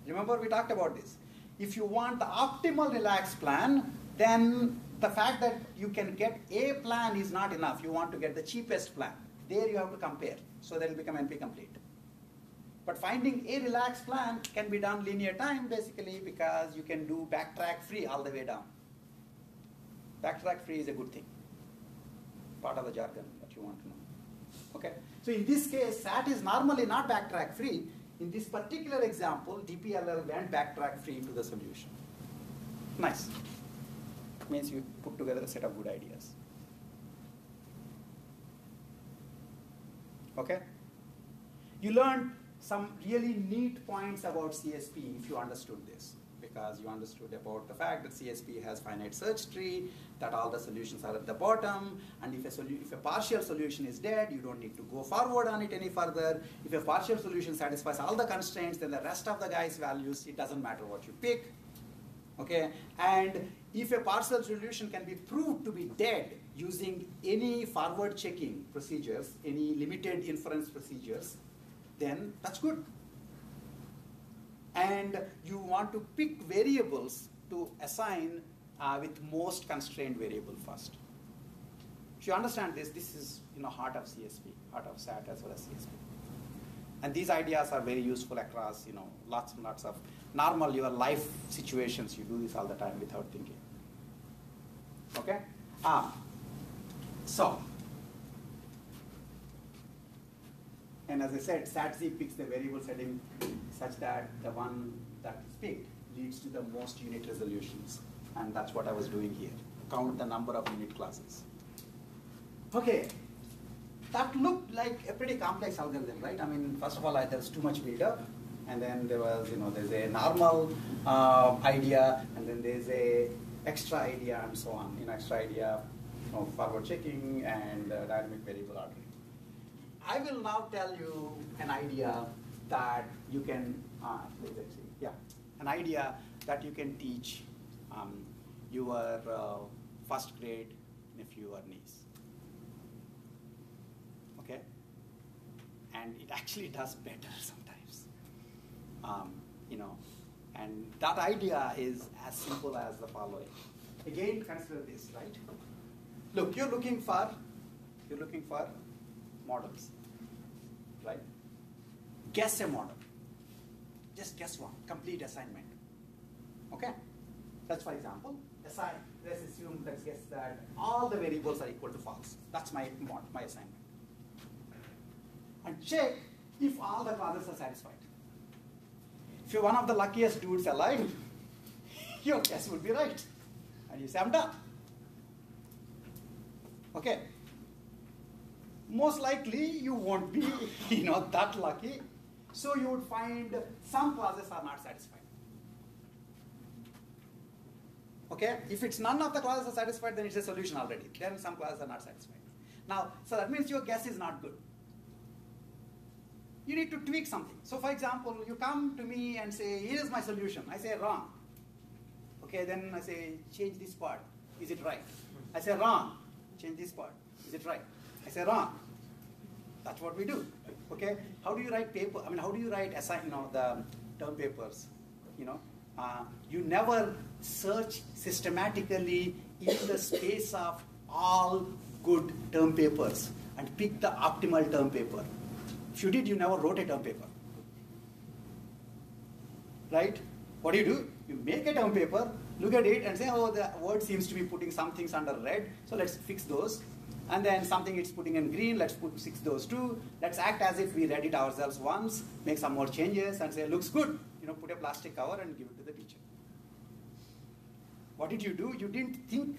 Remember we talked about this. If you want the optimal relaxed plan, then the fact that you can get a plan is not enough. You want to get the cheapest plan. There you have to compare. So that will become NP complete. But finding a relaxed plan can be done linear time basically because you can do backtrack free all the way down. Backtrack free is a good thing. Part of the jargon that you want to know. Okay? So in this case, SAT is normally not backtrack free. In this particular example, DPLL went backtrack free to the solution. Nice. Means you put together a set of good ideas. Okay? You learned some really neat points about CSP if you understood this, because you understood about the fact that CSP has finite search tree, that all the solutions are at the bottom, and if a, if a partial solution is dead, you don't need to go forward on it any further. If a partial solution satisfies all the constraints, then the rest of the guy's values, it doesn't matter what you pick. Okay, and if a partial solution can be proved to be dead using any forward checking procedures, any limited inference procedures, then that's good. And you want to pick variables to assign uh, with most constrained variable first. If you understand this, this is you know heart of CSP, heart of SAT as well as CSP. And these ideas are very useful across you know lots and lots of normal your life situations. You do this all the time without thinking. Okay? Ah. So, and as I said, SATZ picks the variable setting such that the one that is picked leads to the most unit resolutions. And that's what I was doing here. Count the number of unit clauses. Okay, that looked like a pretty complex algorithm, right? I mean, first of all, I, there's too much build-up, and then there was, you know, there's a normal uh, idea, and then there's a extra idea, and so on. You know, extra idea, you know, forward checking and uh, dynamic variable ordering. I will now tell you an idea that you can, uh, yeah, an idea that you can teach um, your uh, first grade nephew or niece. Okay? And it actually does better sometimes. Um, you know, and that idea is as simple as the following. Again, consider this, right? Look, you're looking for, you're looking for models, right? Guess a model. Just guess one, complete assignment. Okay? That's for example, assign, let's assume, let's guess that all the variables are equal to false. That's my mod, my assignment. And check if all the clauses are satisfied. If you're one of the luckiest dudes alive, your guess would be right. And you say, I'm. Okay. Most likely you won't be, you know, that lucky. So you would find some clauses are not satisfied. Okay? If it's none of the clauses are satisfied, then it's a solution already. Then some clauses are not satisfied. Now, so that means your guess is not good. you need to tweak something. So, for example, you come to me and say, here is my solution. I say, wrong. Okay, then I say, change this part. Is it right? I say, wrong. Change this part. Is it right? I say, wrong. That's what we do. Okay? How do you write paper? I mean, how do you write assign, you know, the term papers? You know, uh, you never search systematically in the space of all good term papers and pick the optimal term paper. If you did, you never wrote a term paper. Right? What do you do? You make a term paper, look at it, and say, oh, the word seems to be putting some things under red, so let's fix those. And then something it's putting in green, let's put fix those two. Let's act as if we read it ourselves once, make some more changes, and say, looks good. You know, put a plastic cover and give it to the teacher. What did you do? You didn't think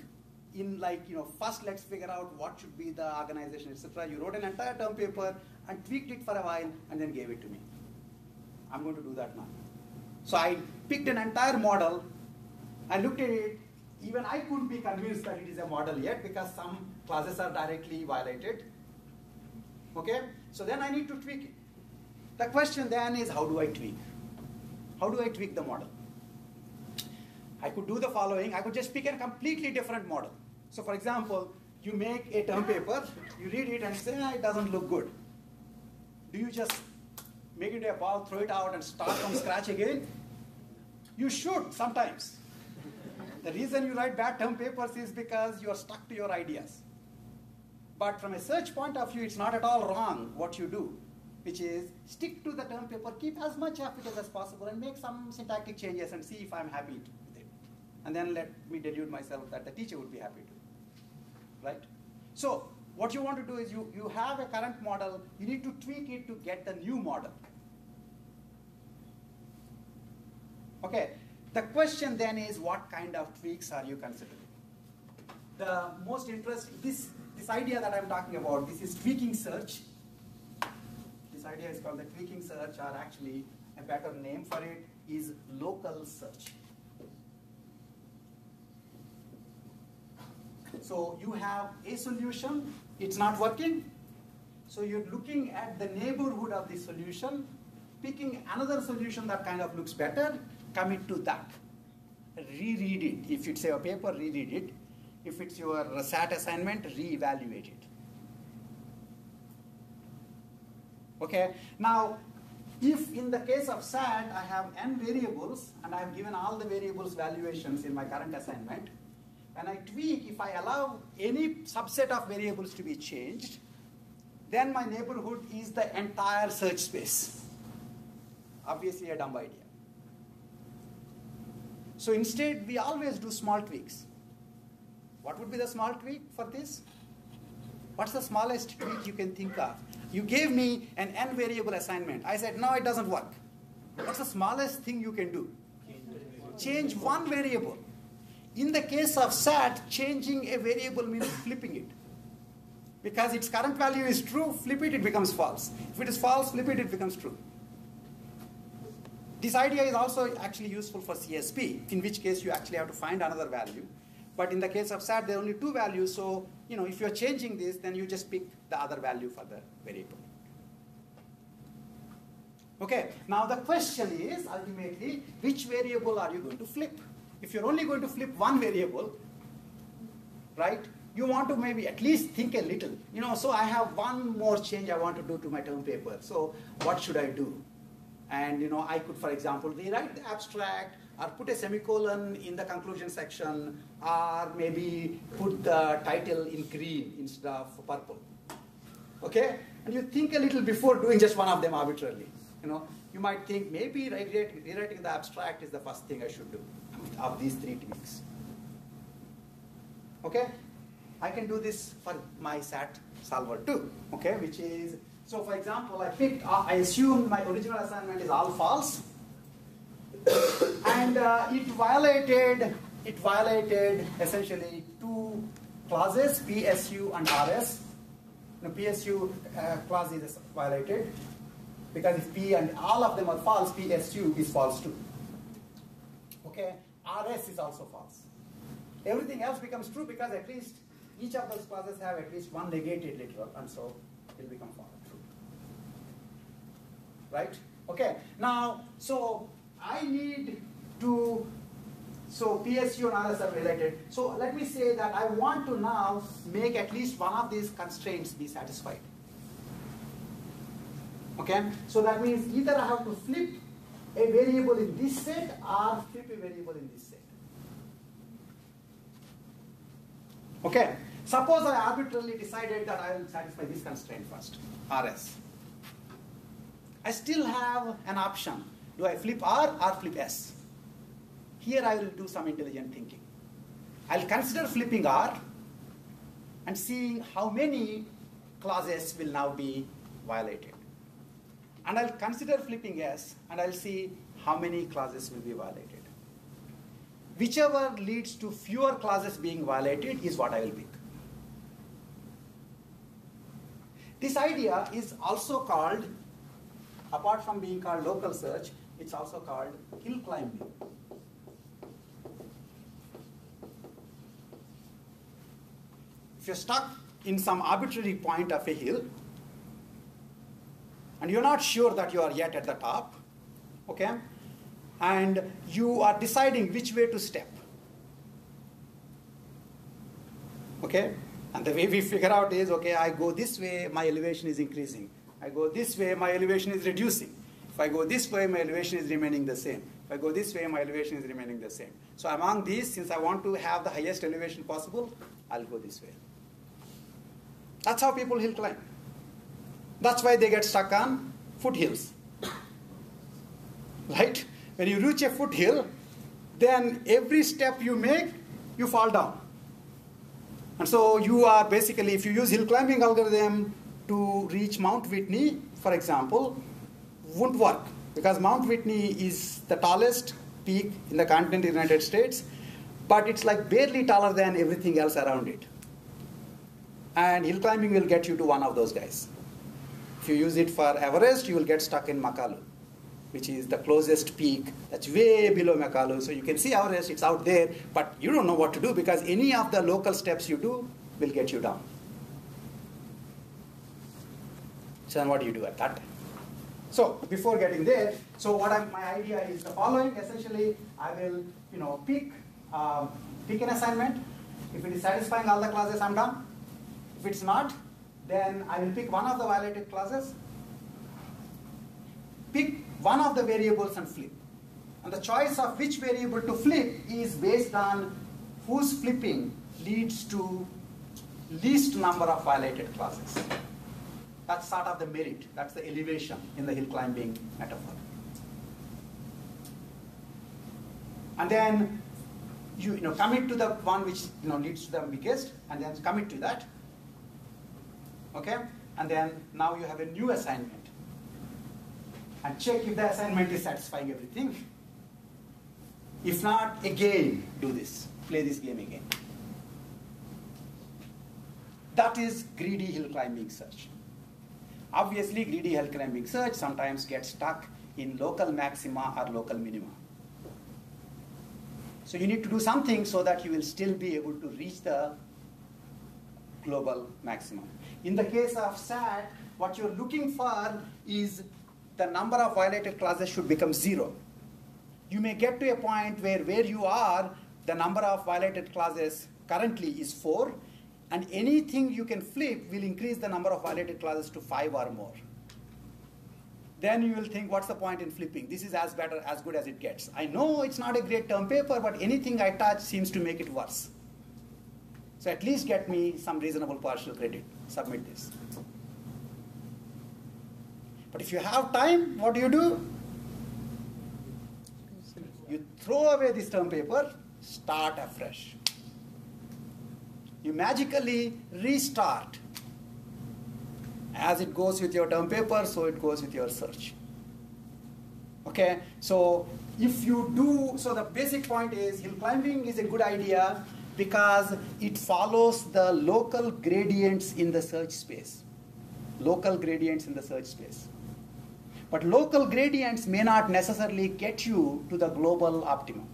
in like, you know, first let's figure out what should be the organization, etc. You wrote an entire term paper and tweaked it for a while and then gave it to me. I'm going to do that now. So I picked an entire model, I looked at it, even I couldn't be convinced that it is a model yet because some clauses are directly violated. Okay? So then I need to tweak it. The question then is how do I tweak? How do I tweak the model? I could do the following. I could just pick a completely different model. So for example, you make a term paper, you read it and say, ah, it doesn't look good. Do you just make it a ball, throw it out, and start from scratch again? You should sometimes. The reason you write bad term papers is because you are stuck to your ideas. But from a search point of view, it's not at all wrong what you do, which is stick to the term paper, keep as much of it as possible, and make some syntactic changes and see if I'm happy with it. And then let me delude myself that the teacher would be happy too. Right? So, what you want to do is you, you have a current model, you need to tweak it to get the new model. Okay, the question then is what kind of tweaks are you considering? The most interesting, this, this idea that I'm talking about, this is tweaking search. This idea is called the tweaking search, or actually a better name for it is local search. So you have a solution, it's not working. So you're looking at the neighborhood of the solution, picking another solution that kind of looks better, commit to that. Reread it. If it's a paper, reread it. If it's your SAT assignment, reevaluate it. Okay, now if in the case of SAT I have n variables and I have given all the variables valuations in my current assignment, and I tweak, if I allow any subset of variables to be changed, then my neighborhood is the entire search space. Obviously a dumb idea. So instead, we always do small tweaks. What would be the small tweak for this? What's the smallest tweak you can think of? You gave me an n variable assignment. I said, no, it doesn't work. What's the smallest thing you can do? Change one variable. In the case of SAT, changing a variable means flipping it. Because its current value is true, flip it, it becomes false. If it is false, flip it, it becomes true. This idea is also actually useful for CSP, in which case you actually have to find another value. But in the case of SAT, there are only two values, so you know if you're changing this, then you just pick the other value for the variable. Okay, now the question is ultimately, which variable are you going to flip? If you're only going to flip one variable, right, you want to maybe at least think a little. You know, so I have one more change I want to do to my term paper. So what should I do? And you know, I could, for example, rewrite the abstract or put a semicolon in the conclusion section or maybe put the title in green instead of purple. Okay? And you think a little before doing just one of them arbitrarily. You know, you might think maybe rewriting the abstract is the first thing I should do of these three tweaks. Okay? I can do this for my SAT solver too, okay, which is, so for example, I picked, uh, I assume my original assignment is all false, and uh, it violated, it violated essentially two clauses, PSU and RS. The PSU uh, clause is violated, because if P and all of them are false, PSU is false too. Okay, RS is also false. Everything else becomes true because at least each of those clauses have at least one negated literal, and so it will become true. right? Okay, now, so I need to, so PSU and RS are related. So let me say that I want to now make at least one of these constraints be satisfied. Okay, so that means either I have to flip a variable in this set or flip a variable in this set. Okay, suppose I arbitrarily decided that I will satisfy this constraint first, RS. I still have an option. Do I flip R or flip S? Here I will do some intelligent thinking. I'll consider flipping R and see how many clauses will now be violated. And I'll consider flipping S and I'll see how many clauses will be violated. Whichever leads to fewer clauses being violated is what I will pick. This idea is also called, apart from being called local search, it's also called hill climbing. If you're stuck in some arbitrary point of a hill, and you're not sure that you are yet at the top, okay, and you are deciding which way to step, okay, and the way we figure out is, okay, I go this way, my elevation is increasing. I go this way, my elevation is reducing. If I go this way, my elevation is remaining the same. If I go this way, my elevation is remaining the same. So among these, since I want to have the highest elevation possible, I'll go this way. That's how people hill climb. That's why they get stuck on foothills. Right? When you reach a foothill, then every step you make, you fall down. And so you are basically, if you use hill climbing algorithm to reach Mount Whitney, for example, won't work because Mount Whitney is the tallest peak in the continental United States, but it's like barely taller than everything else around it. And hill climbing will get you to one of those guys. If you use it for Everest, you will get stuck in Makalu, which is the closest peak that's way below Makalu. So you can see Everest, it's out there, but you don't know what to do because any of the local steps you do will get you down. So then what do you do at that time? So before getting there, so what I'm, my idea is the following. Essentially, I will you know pick um, pick an assignment. If it is satisfying all the clauses, I'm done. If it's not, then I will pick one of the violated clauses. Pick one of the variables and flip. And the choice of which variable to flip is based on whose flipping leads to least number of violated clauses. That's sort of the merit, that's the elevation in the hill climbing metaphor. And then you, you know, commit to the one which you know, leads to the biggest, and then commit to that. Okay? And then now you have a new assignment. And check if the assignment is satisfying everything. If not, again, do this. Play this game again. That is greedy hill climbing search. Obviously, greedy hill climbing search sometimes gets stuck in local maxima or local minima. So you need to do something so that you will still be able to reach the global maximum. In the case of SAT, what you're looking for is the number of violated clauses should become zero. You may get to a point where where you are, the number of violated clauses currently is four, and anything you can flip will increase the number of violated clauses to five or more. Then you will think, what's the point in flipping? This is as better, as good as it gets. I know it's not a great term paper, but anything I touch seems to make it worse. So at least get me some reasonable partial credit. Submit this. But if you have time, what do you do? You throw away this term paper, start afresh. You magically restart. As it goes with your term paper, so it goes with your search. Okay, so if you do, so the basic point is hill climbing is a good idea because it follows the local gradients in the search space. Local gradients in the search space. But local gradients may not necessarily get you to the global optimum.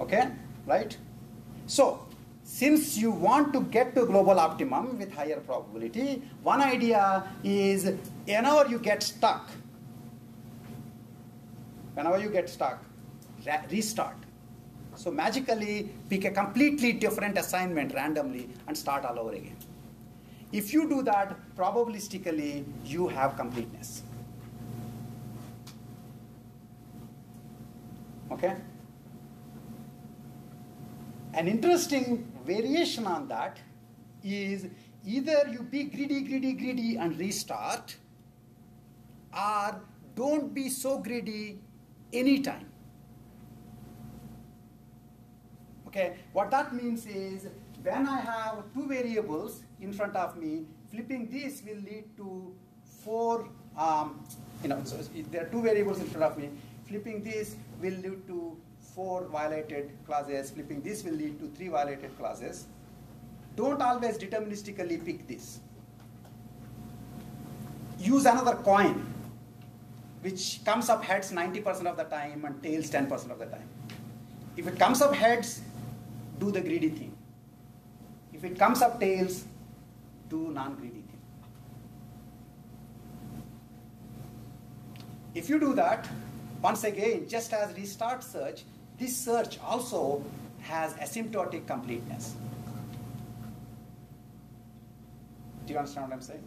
Okay? Right? So, since you want to get to global optimum with higher probability, one idea is whenever you get stuck, whenever you get stuck, restart. So magically pick a completely different assignment randomly and start all over again. If you do that, probabilistically, you have completeness. Okay? An interesting variation on that is either you be greedy, greedy, greedy and restart, or don't be so greedy anytime. Okay, what that means is when I have two variables in front of me, flipping this will lead to four, um, you know, so there are two variables in front of me, flipping this will lead to four violated clauses, flipping this will lead to three violated clauses. Don't always deterministically pick this. Use another coin, which comes up heads 90% of the time and tails 10% of the time. If it comes up heads, do the greedy thing. If it comes up tails, do non-greedy thing. If you do that, once again, just as restart search, this search also has asymptotic completeness. Do you understand what I'm saying?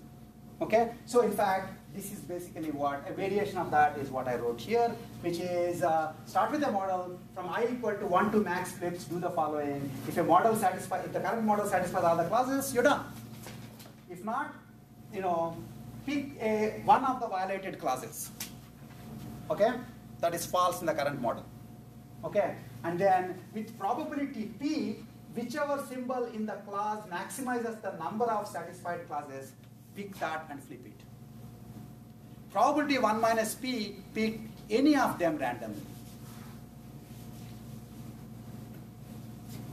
Okay, so in fact, this is basically what a variation of that is what I wrote here, which is uh, start with a model from i equal to 1 to max flips, do the following. If a model satisfies, if the current model satisfies all the clauses, you're done. If not, you know, pick a, one of the violated clauses, okay, that is false in the current model. Okay, and then with probability p, whichever symbol in the clause maximizes the number of satisfied clauses, pick that and flip it. Probability 1 minus p, pick any of them randomly.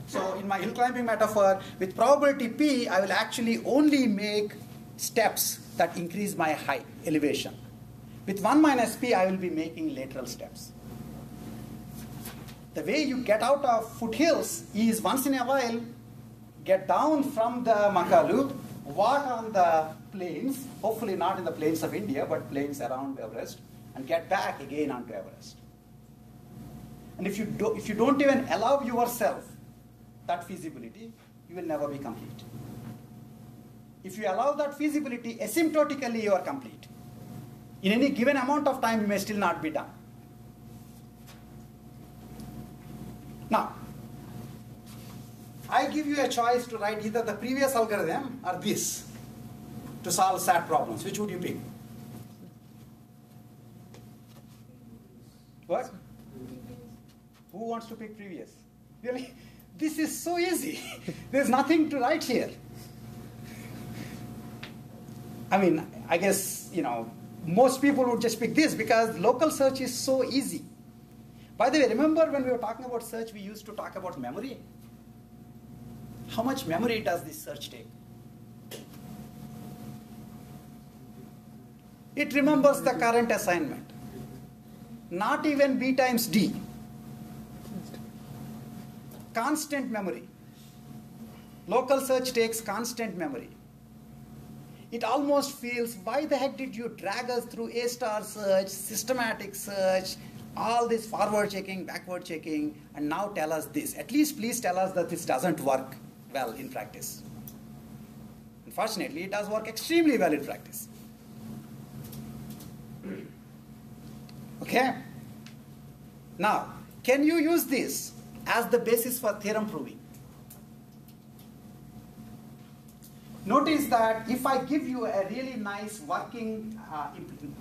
So in my hill climbing metaphor, with probability p, I will actually only make steps that increase my height, elevation. With 1 minus p, I will be making lateral steps. The way you get out of foothills is once in a while, get down from the Makalu, walk on the plains, hopefully not in the plains of India, but plains around Everest, and get back again onto Everest. And if you, do, if you don't even allow yourself that feasibility, you will never be complete. If you allow that feasibility, asymptotically you are complete. In any given amount of time, you may still not be done. Now, I give you a choice to write either the previous algorithm or this to solve SAT problems. Which would you pick? What? Who wants to pick previous? Really? This is so easy. There's nothing to write here. I mean, I guess, you know, most people would just pick this because local search is so easy. By the way, remember when we were talking about search, we used to talk about memory? How much memory does this search take? It remembers the current assignment. Not even B times D. Constant memory. Local search takes constant memory. It almost feels, why the heck did you drag us through A star search, systematic search, all this forward checking, backward checking, and now tell us this. At least please tell us that this doesn't work well in practice. Unfortunately, it does work extremely well in practice. Okay? Now, can you use this as the basis for theorem proving? Notice that if I give you a really nice working, uh,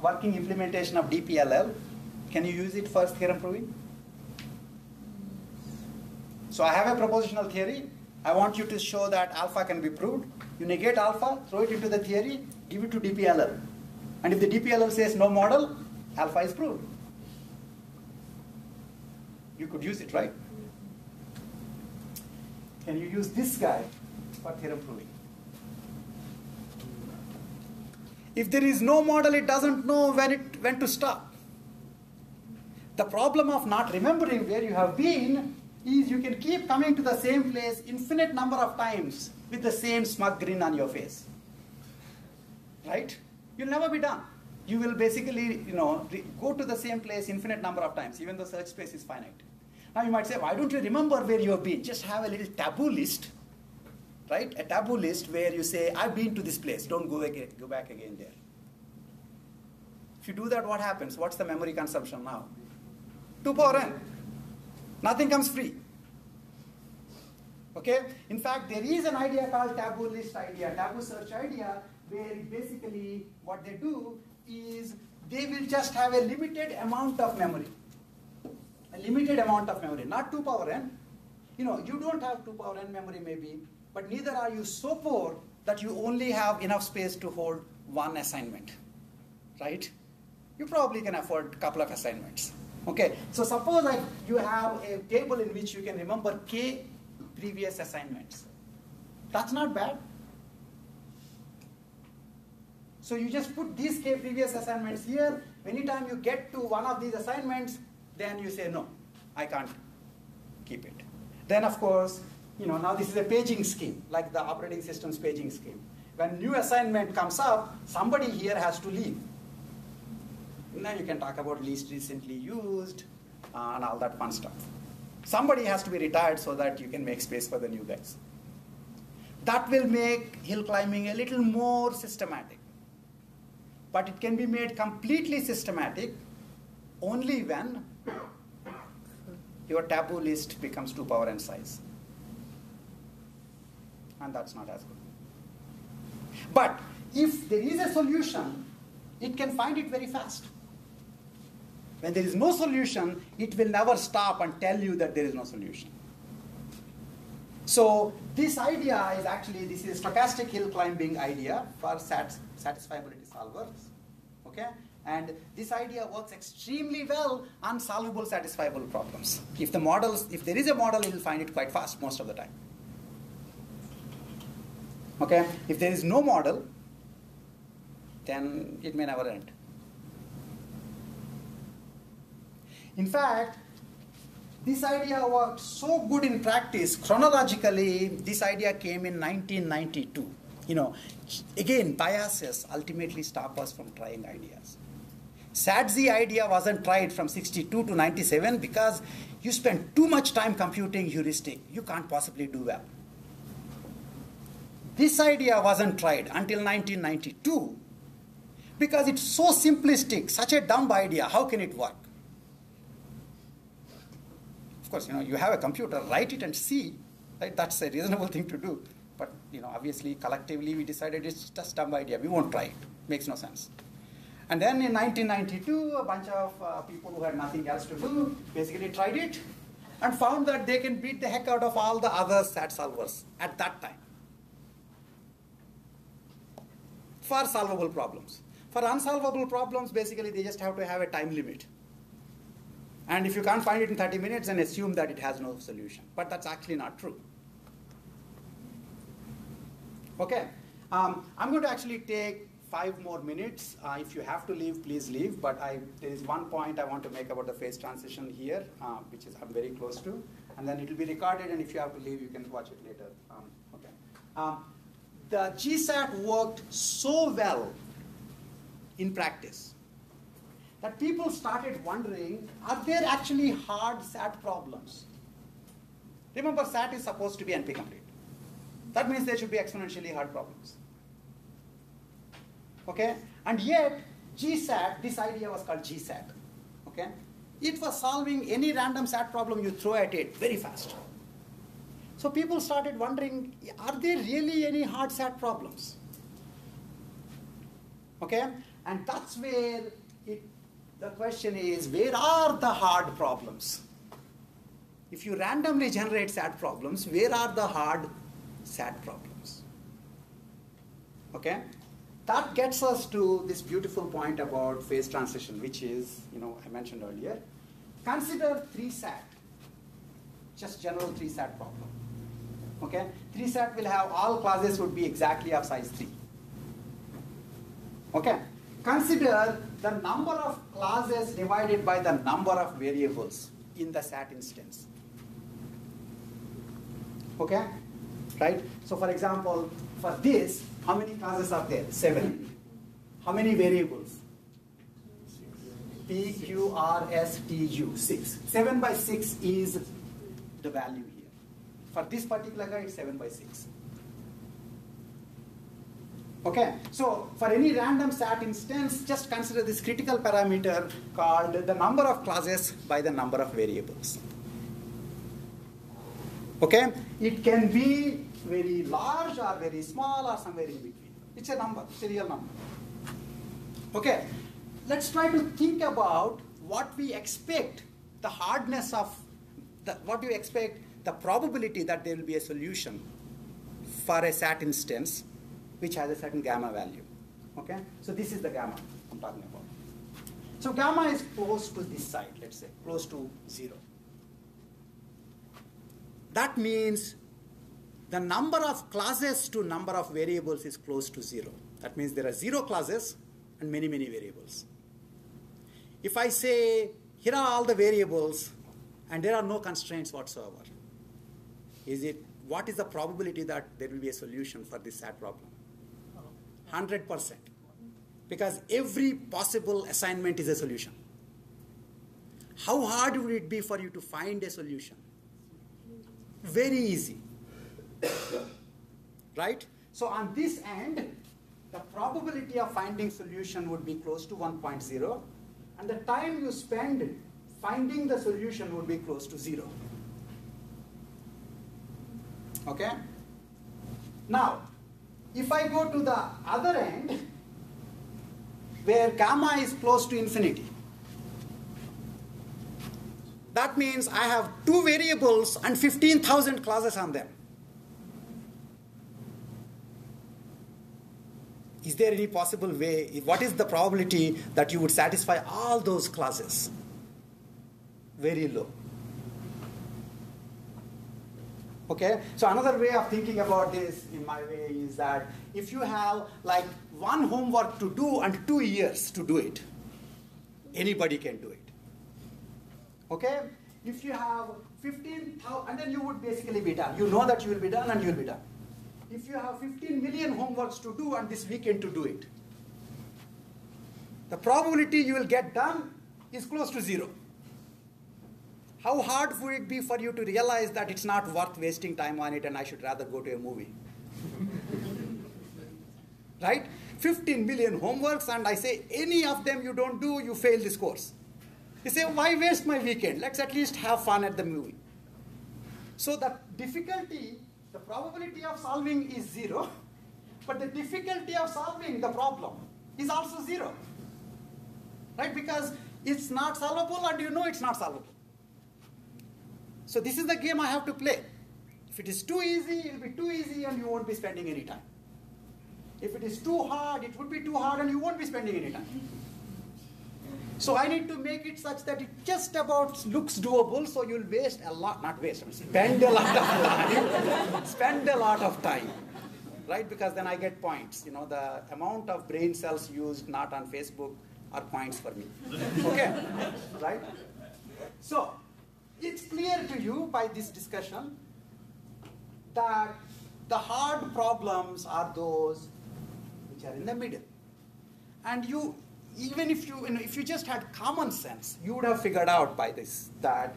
working implementation of DPLL, can you use it for theorem proving? So I have a propositional theory. I want you to show that alpha can be proved. You negate alpha, throw it into the theory, give it to DPLL. And if the DPLL says no model, alpha is proved. You could use it, right? Can you use this guy for theorem proving? If there is no model, it doesn't know when, it, when to stop. The problem of not remembering where you have been is you can keep coming to the same place infinite number of times with the same smug grin on your face. Right? You'll never be done. You will basically, you know, go to the same place infinite number of times, even though search space is finite. Now you might say, why don't you remember where you have been? Just have a little taboo list, right? A taboo list where you say, I've been to this place. Don't go again, go back again there. If you do that, what happens? What's the memory consumption now? 2 power n. Nothing comes free. Okay? In fact, there is an idea called taboo list idea, taboo search idea, where basically what they do is they will just have a limited amount of memory. A limited amount of memory, not 2 power n. You know, you don't have 2 power n memory maybe, but neither are you so poor that you only have enough space to hold one assignment. Right? You probably can afford a couple of assignments. Okay, so suppose like you have a table in which you can remember k previous assignments. That's not bad. So you just put these k previous assignments here. Anytime you get to one of these assignments, then you say, no, I can't keep it. Then of course, you know, now this is a paging scheme, like the operating system's paging scheme. When new assignment comes up, somebody here has to leave. Now you can talk about least recently used uh, and all that fun stuff. Somebody has to be retired so that you can make space for the new guys. That will make hill climbing a little more systematic. But it can be made completely systematic only when your taboo list becomes 2 power n size. And that's not as good. But if there is a solution, it can find it very fast. When there is no solution, it will never stop and tell you that there is no solution. So this idea is actually, this is stochastic hill climbing idea for sat satisfiability solvers. Okay? And this idea works extremely well on solvable satisfiable problems. If the models, if there is a model, it will find it quite fast most of the time. Okay? If there is no model, then it may never end. In fact, this idea worked so good in practice. Chronologically, this idea came in 1992. You know, again, biases ultimately stop us from trying ideas. SATZ idea wasn't tried from 62 to 97 because you spend too much time computing heuristic. You can't possibly do well. This idea wasn't tried until 1992 because it's so simplistic, such a dumb idea. How can it work? Course, you know, you have a computer, write it and see. Right? That's a reasonable thing to do. But you know, obviously, collectively, we decided it's just a dumb idea. We won't try it. Makes no sense. And then in 1992, a bunch of uh, people who had nothing else to do basically tried it and found that they can beat the heck out of all the other SAT solvers at that time for solvable problems. For unsolvable problems, basically, they just have to have a time limit. And if you can't find it in 30 minutes, then assume that it has no solution. But that's actually not true. Okay, um, I'm going to actually take five more minutes. Uh, if you have to leave, please leave. But I, there is one point I want to make about the phase transition here, uh, which is I'm very close to. And then it will be recorded, and if you have to leave, you can watch it later. Um, okay. Um, the GSAT worked so well in practice that people started wondering, are there actually hard SAT problems? Remember, SAT is supposed to be NP complete. That means there should be exponentially hard problems. Okay? And yet, GSAT, this idea was called GSAT. Okay? It was solving any random SAT problem you throw at it very fast. So people started wondering, are there really any hard SAT problems? Okay? And that's where the question is, where are the hard problems? If you randomly generate SAT problems, where are the hard SAT problems? Okay? That gets us to this beautiful point about phase transition, which is, you know, I mentioned earlier. Consider 3 SAT, just general 3 SAT problem. Okay? 3 SAT will have all clauses would be exactly of size 3. Okay? Consider the number of clauses divided by the number of variables in the SAT instance. Okay? Right? So for example, for this, how many clauses are there? Seven. How many variables? P, Q, R, S, T, U, 6. 7 by 6 is the value here. For this particular guy, it's 7 by 6. Okay, so for any random SAT instance, just consider this critical parameter called the number of clauses by the number of variables. Okay, it can be very large or very small or somewhere in between. It's a number, it's a real number. Okay, let's try to think about what we expect the hardness of, the, what do you expect the probability that there will be a solution for a SAT instance which has a certain gamma value. Okay, so this is the gamma I'm talking about. So gamma is close to this side, let's say, close to zero. That means the number of clauses to number of variables is close to zero. That means there are zero clauses and many, many variables. If I say, here are all the variables and there are no constraints whatsoever, is it, what is the probability that there will be a solution for this SAT problem? 100%. Because every possible assignment is a solution. How hard would it be for you to find a solution? Very easy. right? So on this end, the probability of finding solution would be close to 1.0 and the time you spend finding the solution would be close to zero. Okay? Now, if I go to the other end, where gamma is close to infinity, that means I have two variables and 15,000 clauses on them. Is there any possible way? What is the probability that you would satisfy all those clauses? Very low. Okay, so another way of thinking about this, in my way, is that if you have like one homework to do and two years to do it, anybody can do it. Okay, if you have 15,000, and then you would basically be done. You know that you will be done and you will be done. If you have 15 million homeworks to do and this weekend to do it, the probability you will get done is close to zero. How hard would it be for you to realize that it's not worth wasting time on it and I should rather go to a movie? right? 15 million homeworks, and I say any of them you don't do, you fail this course. You say, why waste my weekend? Let's at least have fun at the movie. So the difficulty, the probability of solving is zero, but the difficulty of solving the problem is also zero. Right? Because it's not solvable and you know it's not solvable. So this is the game I have to play. If it is too easy, it will be too easy and you won't be spending any time. If it is too hard, it would be too hard and you won't be spending any time. So I need to make it such that it just about looks doable, so you'll waste a lot, not waste, spend a lot of time, spend a lot of time, right? Because then I get points. You know, the amount of brain cells used not on Facebook are points for me. Okay, right? So it's clear to you by this discussion that the hard problems are those which are in the middle. And you, even if you, you know, if you just had common sense, you would have figured out by this that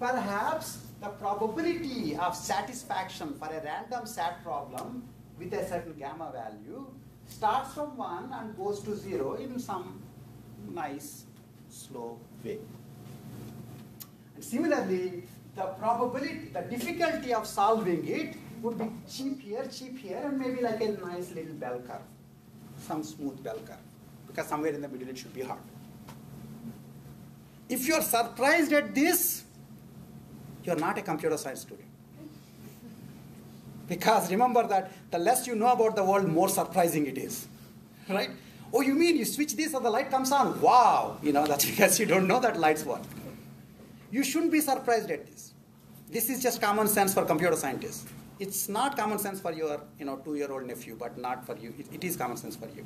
perhaps the probability of satisfaction for a random SAT problem with a certain gamma value starts from 1 and goes to 0 in some nice, slow way. Similarly, the probability, the difficulty of solving it would be cheap here, cheap here, and maybe like a nice little bell curve, some smooth bell curve, because somewhere in the middle it should be hard. If you're surprised at this, you're not a computer science student. Because remember that the less you know about the world, more surprising it is. Right? Oh, you mean you switch this and the light comes on? Wow! You know, that's because you don't know that lights work. You shouldn't be surprised at this. This is just common sense for computer scientists. It's not common sense for your you know, two year old nephew, but not for you. It, it is common sense for you.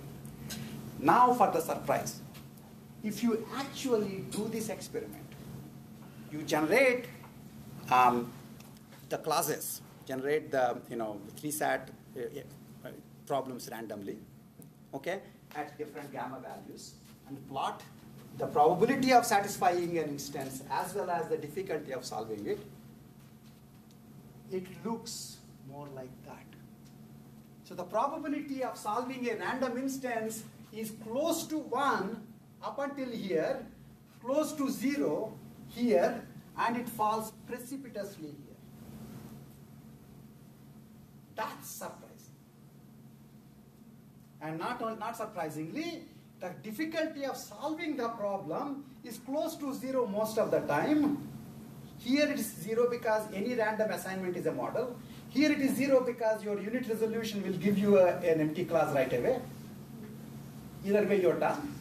Now for the surprise. If you actually do this experiment, you generate um, the clauses generate the you know three sat uh, uh, problems randomly, okay, at different gamma values, and plot the probability of satisfying an instance as well as the difficulty of solving it. It looks more like that. So the probability of solving a random instance is close to 1 up until here, close to 0 here, and it falls precipitously here. That's surprising. And not, not surprisingly, the difficulty of solving the problem is close to 0 most of the time. Here it is 0 because any random assignment is a model. Here it is 0 because your unit resolution will give you a, an empty clause right away. Either way you're done.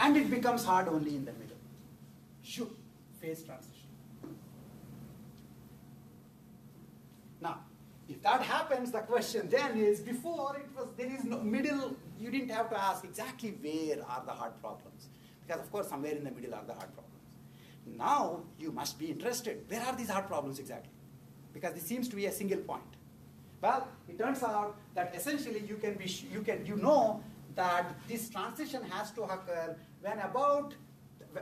And it becomes hard only in the middle. Shoot, phase transition. Now, if that happens, the question then is before it was there is no middle, you didn't have to ask exactly where are the hard problems. Because of course somewhere in the middle are the hard problems. Now you must be interested. Where are these hard problems exactly? Because this seems to be a single point. Well, it turns out that essentially you can be you can you know that this transition has to occur when about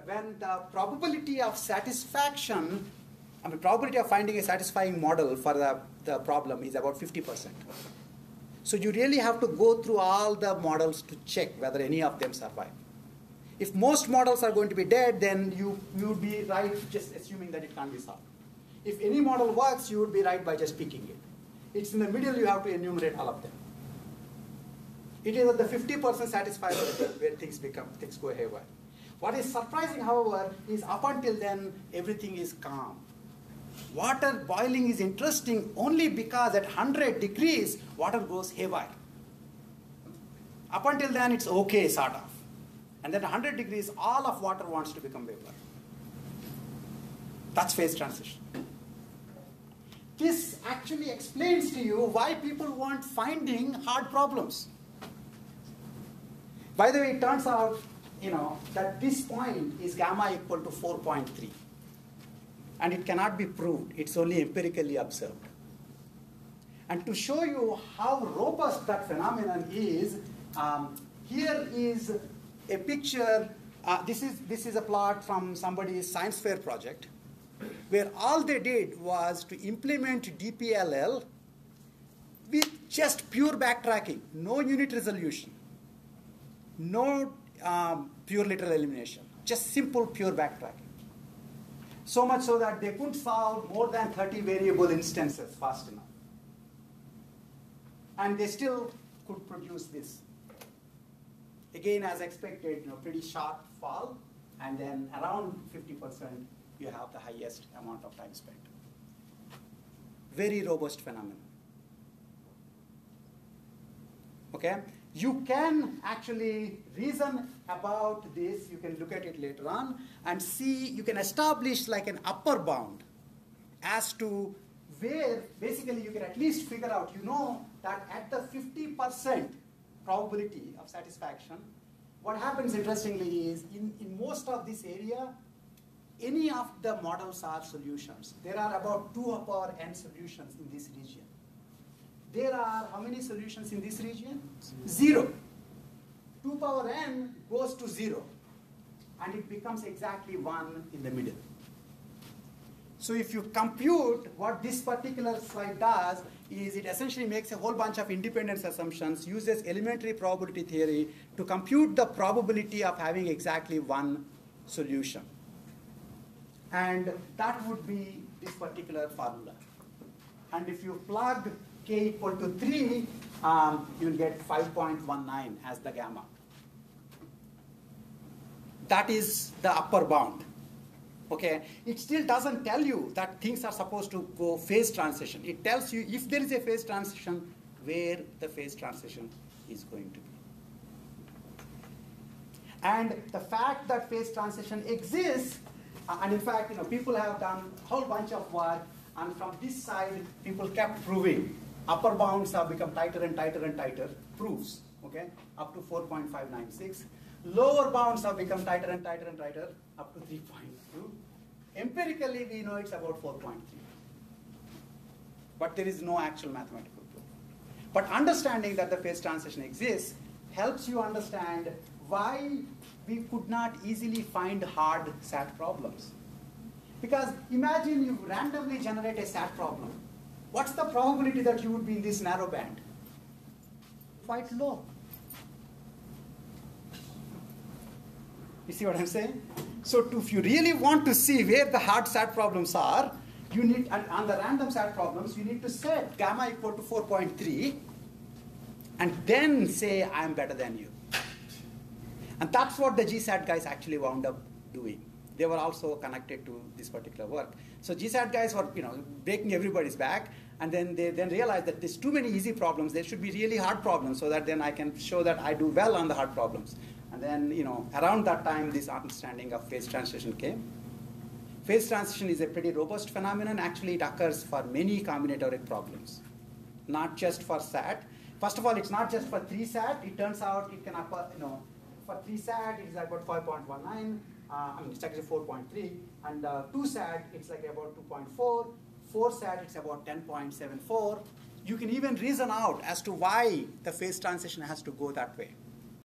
when the probability of satisfaction I mean probability of finding a satisfying model for the, the problem is about 50%. So you really have to go through all the models to check whether any of them survive. If most models are going to be dead, then you, would be right just assuming that it can't be solved. If any model works, you would be right by just picking it. It's in the middle you have to enumerate all of them. It is at the 50% satisfied where things become things go haywire. What is surprising, however, is up until then everything is calm. Water boiling is interesting only because at 100 degrees water goes haywire. Up until then it's okay sort of. And then 100 degrees all of water wants to become vapor. That's phase transition. This actually explains to you why people want finding hard problems. By the way, it turns out, you know, that this point is gamma equal to 4.3. And it cannot be proved, it's only empirically observed. And to show you how robust that phenomenon is, um, here is a picture. Uh, this, is, this is a plot from somebody's science fair project, where all they did was to implement DPLL with just pure backtracking, no unit resolution no um, pure literal elimination, just simple pure backtracking. So much so that they couldn't solve more than 30 variable instances fast enough. And they still could produce this. Again, as expected, you know, pretty sharp fall, and then around 50% you have the highest amount of time spent. Very robust phenomenon. Okay? You can actually reason about this. You can look at it later on and see, you can establish like an upper bound as to where basically you can at least figure out, you know that at the 50% probability of satisfaction, what happens interestingly is in, in most of this area, any of the models are solutions. There are about 2 power n solutions in this region there are how many solutions in this region? Zero. 2 power n goes to 0 and it becomes exactly 1 in the middle. So if you compute what this particular slide does is it essentially makes a whole bunch of independence assumptions, uses elementary probability theory to compute the probability of having exactly one solution. And that would be this particular formula. And if you plug k equal to 3, um, you'll get 5.19 as the gamma. That is the upper bound. Okay, it still doesn't tell you that things are supposed to go phase transition. It tells you if there is a phase transition, where the phase transition is going to be. And the fact that phase transition exists, uh, and in fact, you know, people have done a whole bunch of work, and from this side, people kept proving upper bounds have become tighter and tighter and tighter, proofs, okay, up to 4.596. Lower bounds have become tighter and tighter and tighter, up to 3.2. Empirically, we know it's about 4.3. but there is no actual mathematical proof. But understanding that the phase transition exists helps you understand why we could not easily find hard SAT problems. Because imagine you randomly generate a SAT problem. What's the probability that you would be in this narrow band? Quite low. You see what I'm saying? So to, if you really want to see where the hard SAT problems are, you need, and on the random SAT problems, you need to set gamma equal to 4.3 and then say I'm better than you. And that's what the GSAT guys actually wound up doing. They were also connected to this particular work. So GSAT guys were, you know, breaking everybody's back, and then they then realized that there's too many easy problems. There should be really hard problems, so that then I can show that I do well on the hard problems. And then, you know, around that time, this understanding of phase transition came. Phase transition is a pretty robust phenomenon. Actually, it occurs for many combinatoric problems, not just for SAT. First of all, it's not just for 3 SAT. It turns out it can occur, you know, for 3 SAT, it's about 5.19. Uh, I mean, it's actually 4.3. And uh, 2 SAT, it's like about 2.4. 4 SAT, it's about 10.74. You can even reason out as to why the phase transition has to go that way.